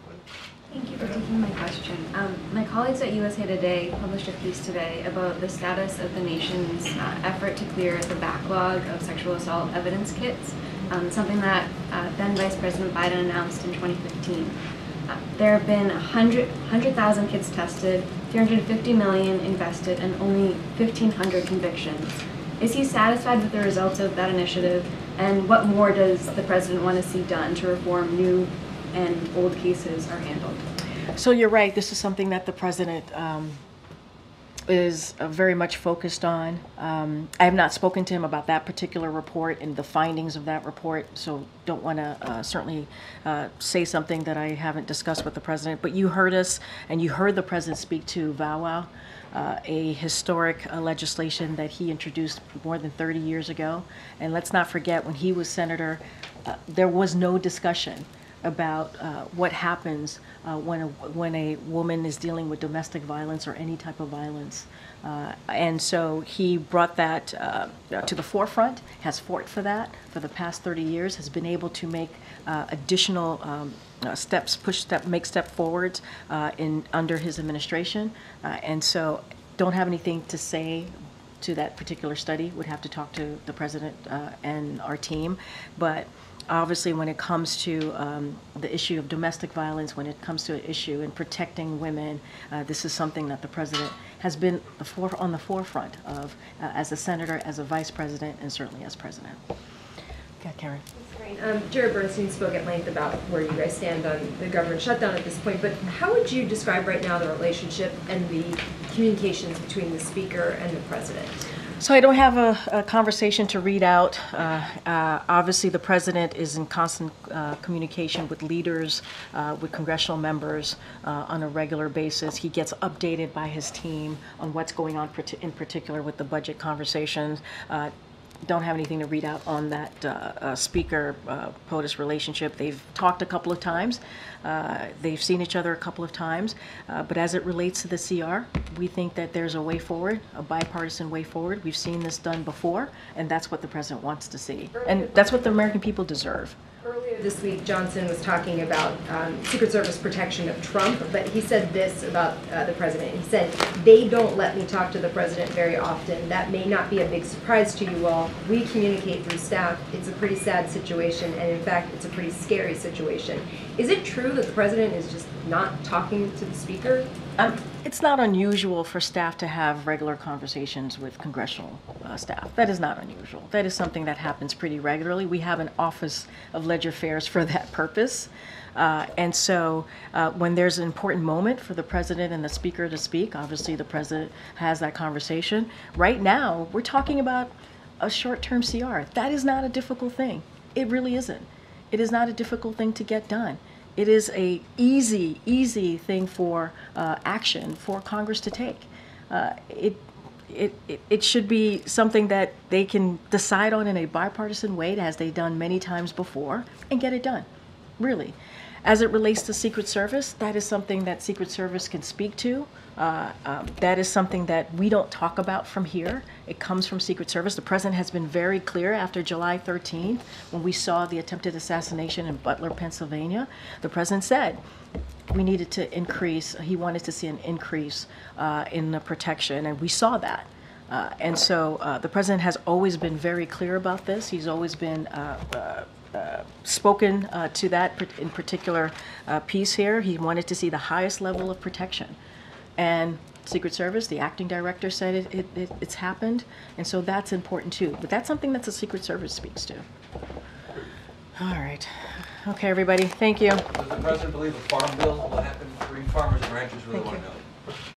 Speaker 18: Thank you for taking my question. Um, my colleagues at USA Today published a piece today about the status of the nation's uh, effort to clear the backlog of sexual assault evidence kits, um, something that uh, then Vice President Biden announced in 2015. Uh, there have been 100 100,000 kits tested, 350 million invested, and only 1,500 convictions. Is he satisfied with the results of that initiative? And what more does the president want to see done to reform new and old cases are handled?
Speaker 1: So you're right. This is something that the president um, is uh, very much focused on. Um, I have not spoken to him about that particular report and the findings of that report, so don't want to uh, certainly uh, say something that I haven't discussed with the president. But you heard us, and you heard the president speak to VAWA, uh, a historic uh, legislation that he introduced more than 30 years ago. And let's not forget, when he was senator, uh, there was no discussion about uh, what happens uh, when a when a woman is dealing with domestic violence or any type of violence, uh, and so he brought that to the forefront. Has fought for that for the past 30 years. Has been able to make additional. Um, uh, steps, push step, make step forwards uh, in under his administration, uh, and so don't have anything to say to that particular study. Would have to talk to the president uh, and our team, but obviously when it comes to um, the issue of domestic violence, when it comes to an issue in protecting women, uh, this is something that the president has been the on the forefront of uh, as a senator, as a vice president, and certainly as president. Yeah, Karen.
Speaker 6: Um, Jared Bernstein spoke at length about where you guys stand on the government shutdown at this point, but how would you describe right now the relationship and the communications between the speaker and the president?
Speaker 1: So I don't have a, a conversation to read out. Uh, uh, obviously, the president is in constant uh, communication with leaders, uh, with congressional members uh, on a regular basis. He gets updated by his team on what's going on in particular with the budget conversations. Don't have anything to read out on that uh, uh, speaker uh, POTUS relationship. They've talked a couple of times. Uh, they've seen each other a couple of times. Uh, but as it relates to the CR, we think that there's a way forward, a bipartisan way forward. We've seen this done before, and that's what the president wants to see. And that's what the American people deserve.
Speaker 6: This week, Johnson was talking about um, Secret Service protection of Trump, but he said this about uh, the president. He said, They don't let me talk to the president very often. That may not be a big surprise to you all. We communicate through staff. It's a pretty sad situation, and in fact, it's a pretty scary situation. Is it true that the president is just not talking to the speaker?
Speaker 1: Um, it's not unusual for staff to have regular conversations with congressional uh, staff. That is not unusual. That is something that happens pretty regularly. We have an Office of Leg Affairs for that purpose. Uh, and so uh, when there's an important moment for the president and the speaker to speak, obviously the president has that conversation. Right now, we're talking about a short term CR. That is not a difficult thing. It really isn't. It is not a difficult thing to get done. It is a easy, easy thing for uh, action for Congress to take. Uh, it, it, it, it should be something that they can decide on in a bipartisan way, as they've done many times before, and get it done. Really. As it relates to Secret Service, that is something that Secret Service can speak to. Uh, um, that is something that we don't talk about from here. It comes from Secret Service. The president has been very clear after July 13th, when we saw the attempted assassination in Butler, Pennsylvania. The president said we needed to increase, he wanted to see an increase uh, in the protection, and we saw that. Uh, and so uh, the president has always been very clear about this. He's always been uh, uh, uh, spoken uh, to that in particular uh, piece here. He wanted to see the highest level of protection. And Secret Service, the acting director said it, it, it, it's happened. And so that's important too. But that's something that the Secret Service speaks to. All right. Okay, everybody. Thank you.
Speaker 19: Does the president believe a farm bill will happen? Farmers and ranchers really
Speaker 1: Thank
Speaker 19: want to know.